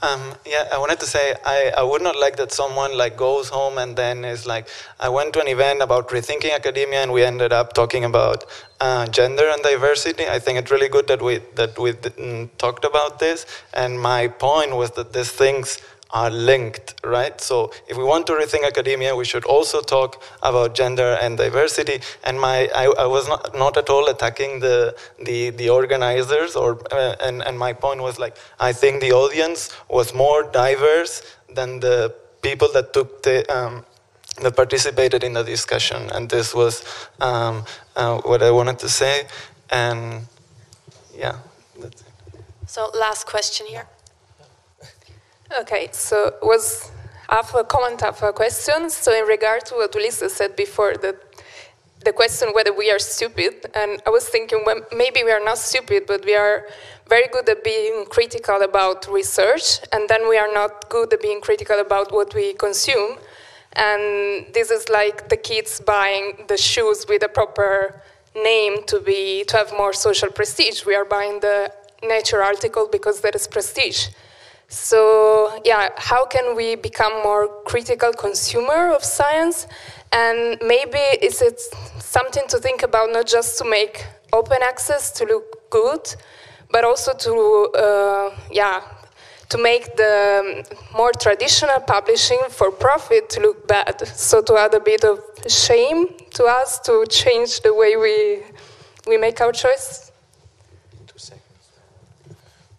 Um, yeah, I wanted to say I, I would not like that someone like goes home and then is like, I went to an event about rethinking academia and we ended up talking about uh, gender and diversity. I think it's really good that we that we talked about this. And my point was that these things are linked, right? So if we want to rethink academia, we should also talk about gender and diversity. And my, I, I was not, not at all attacking the, the, the organizers, or, uh, and, and my point was like, I think the audience was more diverse than the people that took the, um, that participated in the discussion. And this was um, uh, what I wanted to say. And yeah, So last question here. Okay, so was half a comment, half a question. So in regard to what Ulissa said before, that the question whether we are stupid, and I was thinking well, maybe we are not stupid, but we are very good at being critical about research, and then we are not good at being critical about what we consume. And this is like the kids buying the shoes with a proper name to be to have more social prestige. We are buying the Nature article because there is prestige. So yeah, how can we become more critical consumer of science? And maybe is it something to think about, not just to make open access to look good, but also to uh, yeah to make the more traditional publishing for profit to look bad. So to add a bit of shame to us to change the way we we make our choice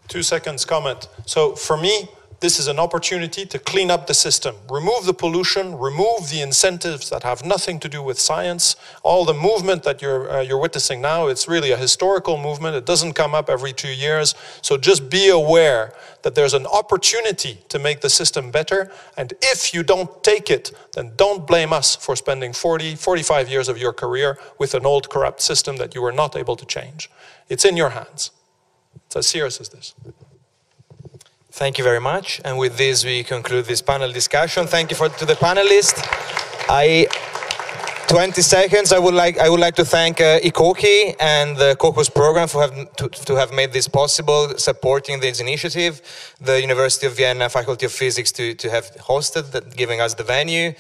two seconds comment. So for me, this is an opportunity to clean up the system, remove the pollution, remove the incentives that have nothing to do with science. All the movement that you're, uh, you're witnessing now, it's really a historical movement. It doesn't come up every two years. So just be aware that there's an opportunity to make the system better. And if you don't take it, then don't blame us for spending 40, 45 years of your career with an old corrupt system that you were not able to change. It's in your hands. It's as serious as this. Thank you very much. And with this, we conclude this panel discussion. Thank you for, to the panelists. I 20 seconds. I would like I would like to thank uh, IQOQI and the CoQuS program for have to, to, have made this possible, supporting this initiative. The University of Vienna Faculty of Physics to, to have hosted, giving us the venue.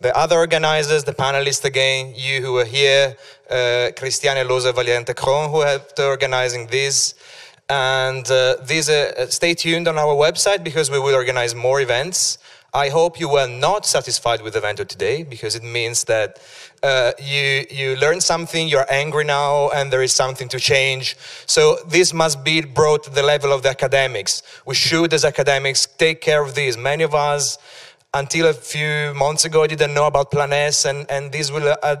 The other organizers, the panelists again, you who are here, uh, Christiane Losert-Valiente Kroon, who helped organizing this. And uh, these, uh, stay tuned on our website because we will organize more events. I hope you were not satisfied with the event of today because it means that uh, you, you learned something, you're angry now, and there is something to change. So this must be brought to the level of the academics. We should, as academics, take care of this. Many of us, until a few months ago, didn't know about Plan S, and, and this will uh,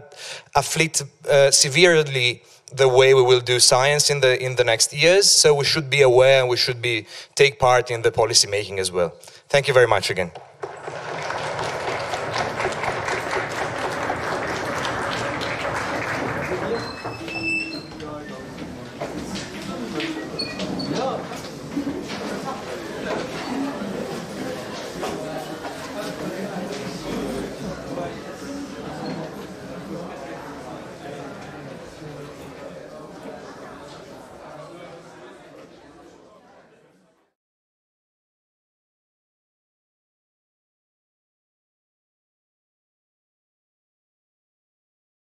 afflict uh, severely the way we will do science in the in the next years. So we should be aware and we should be take part in the policy making as well. Thank you very much again.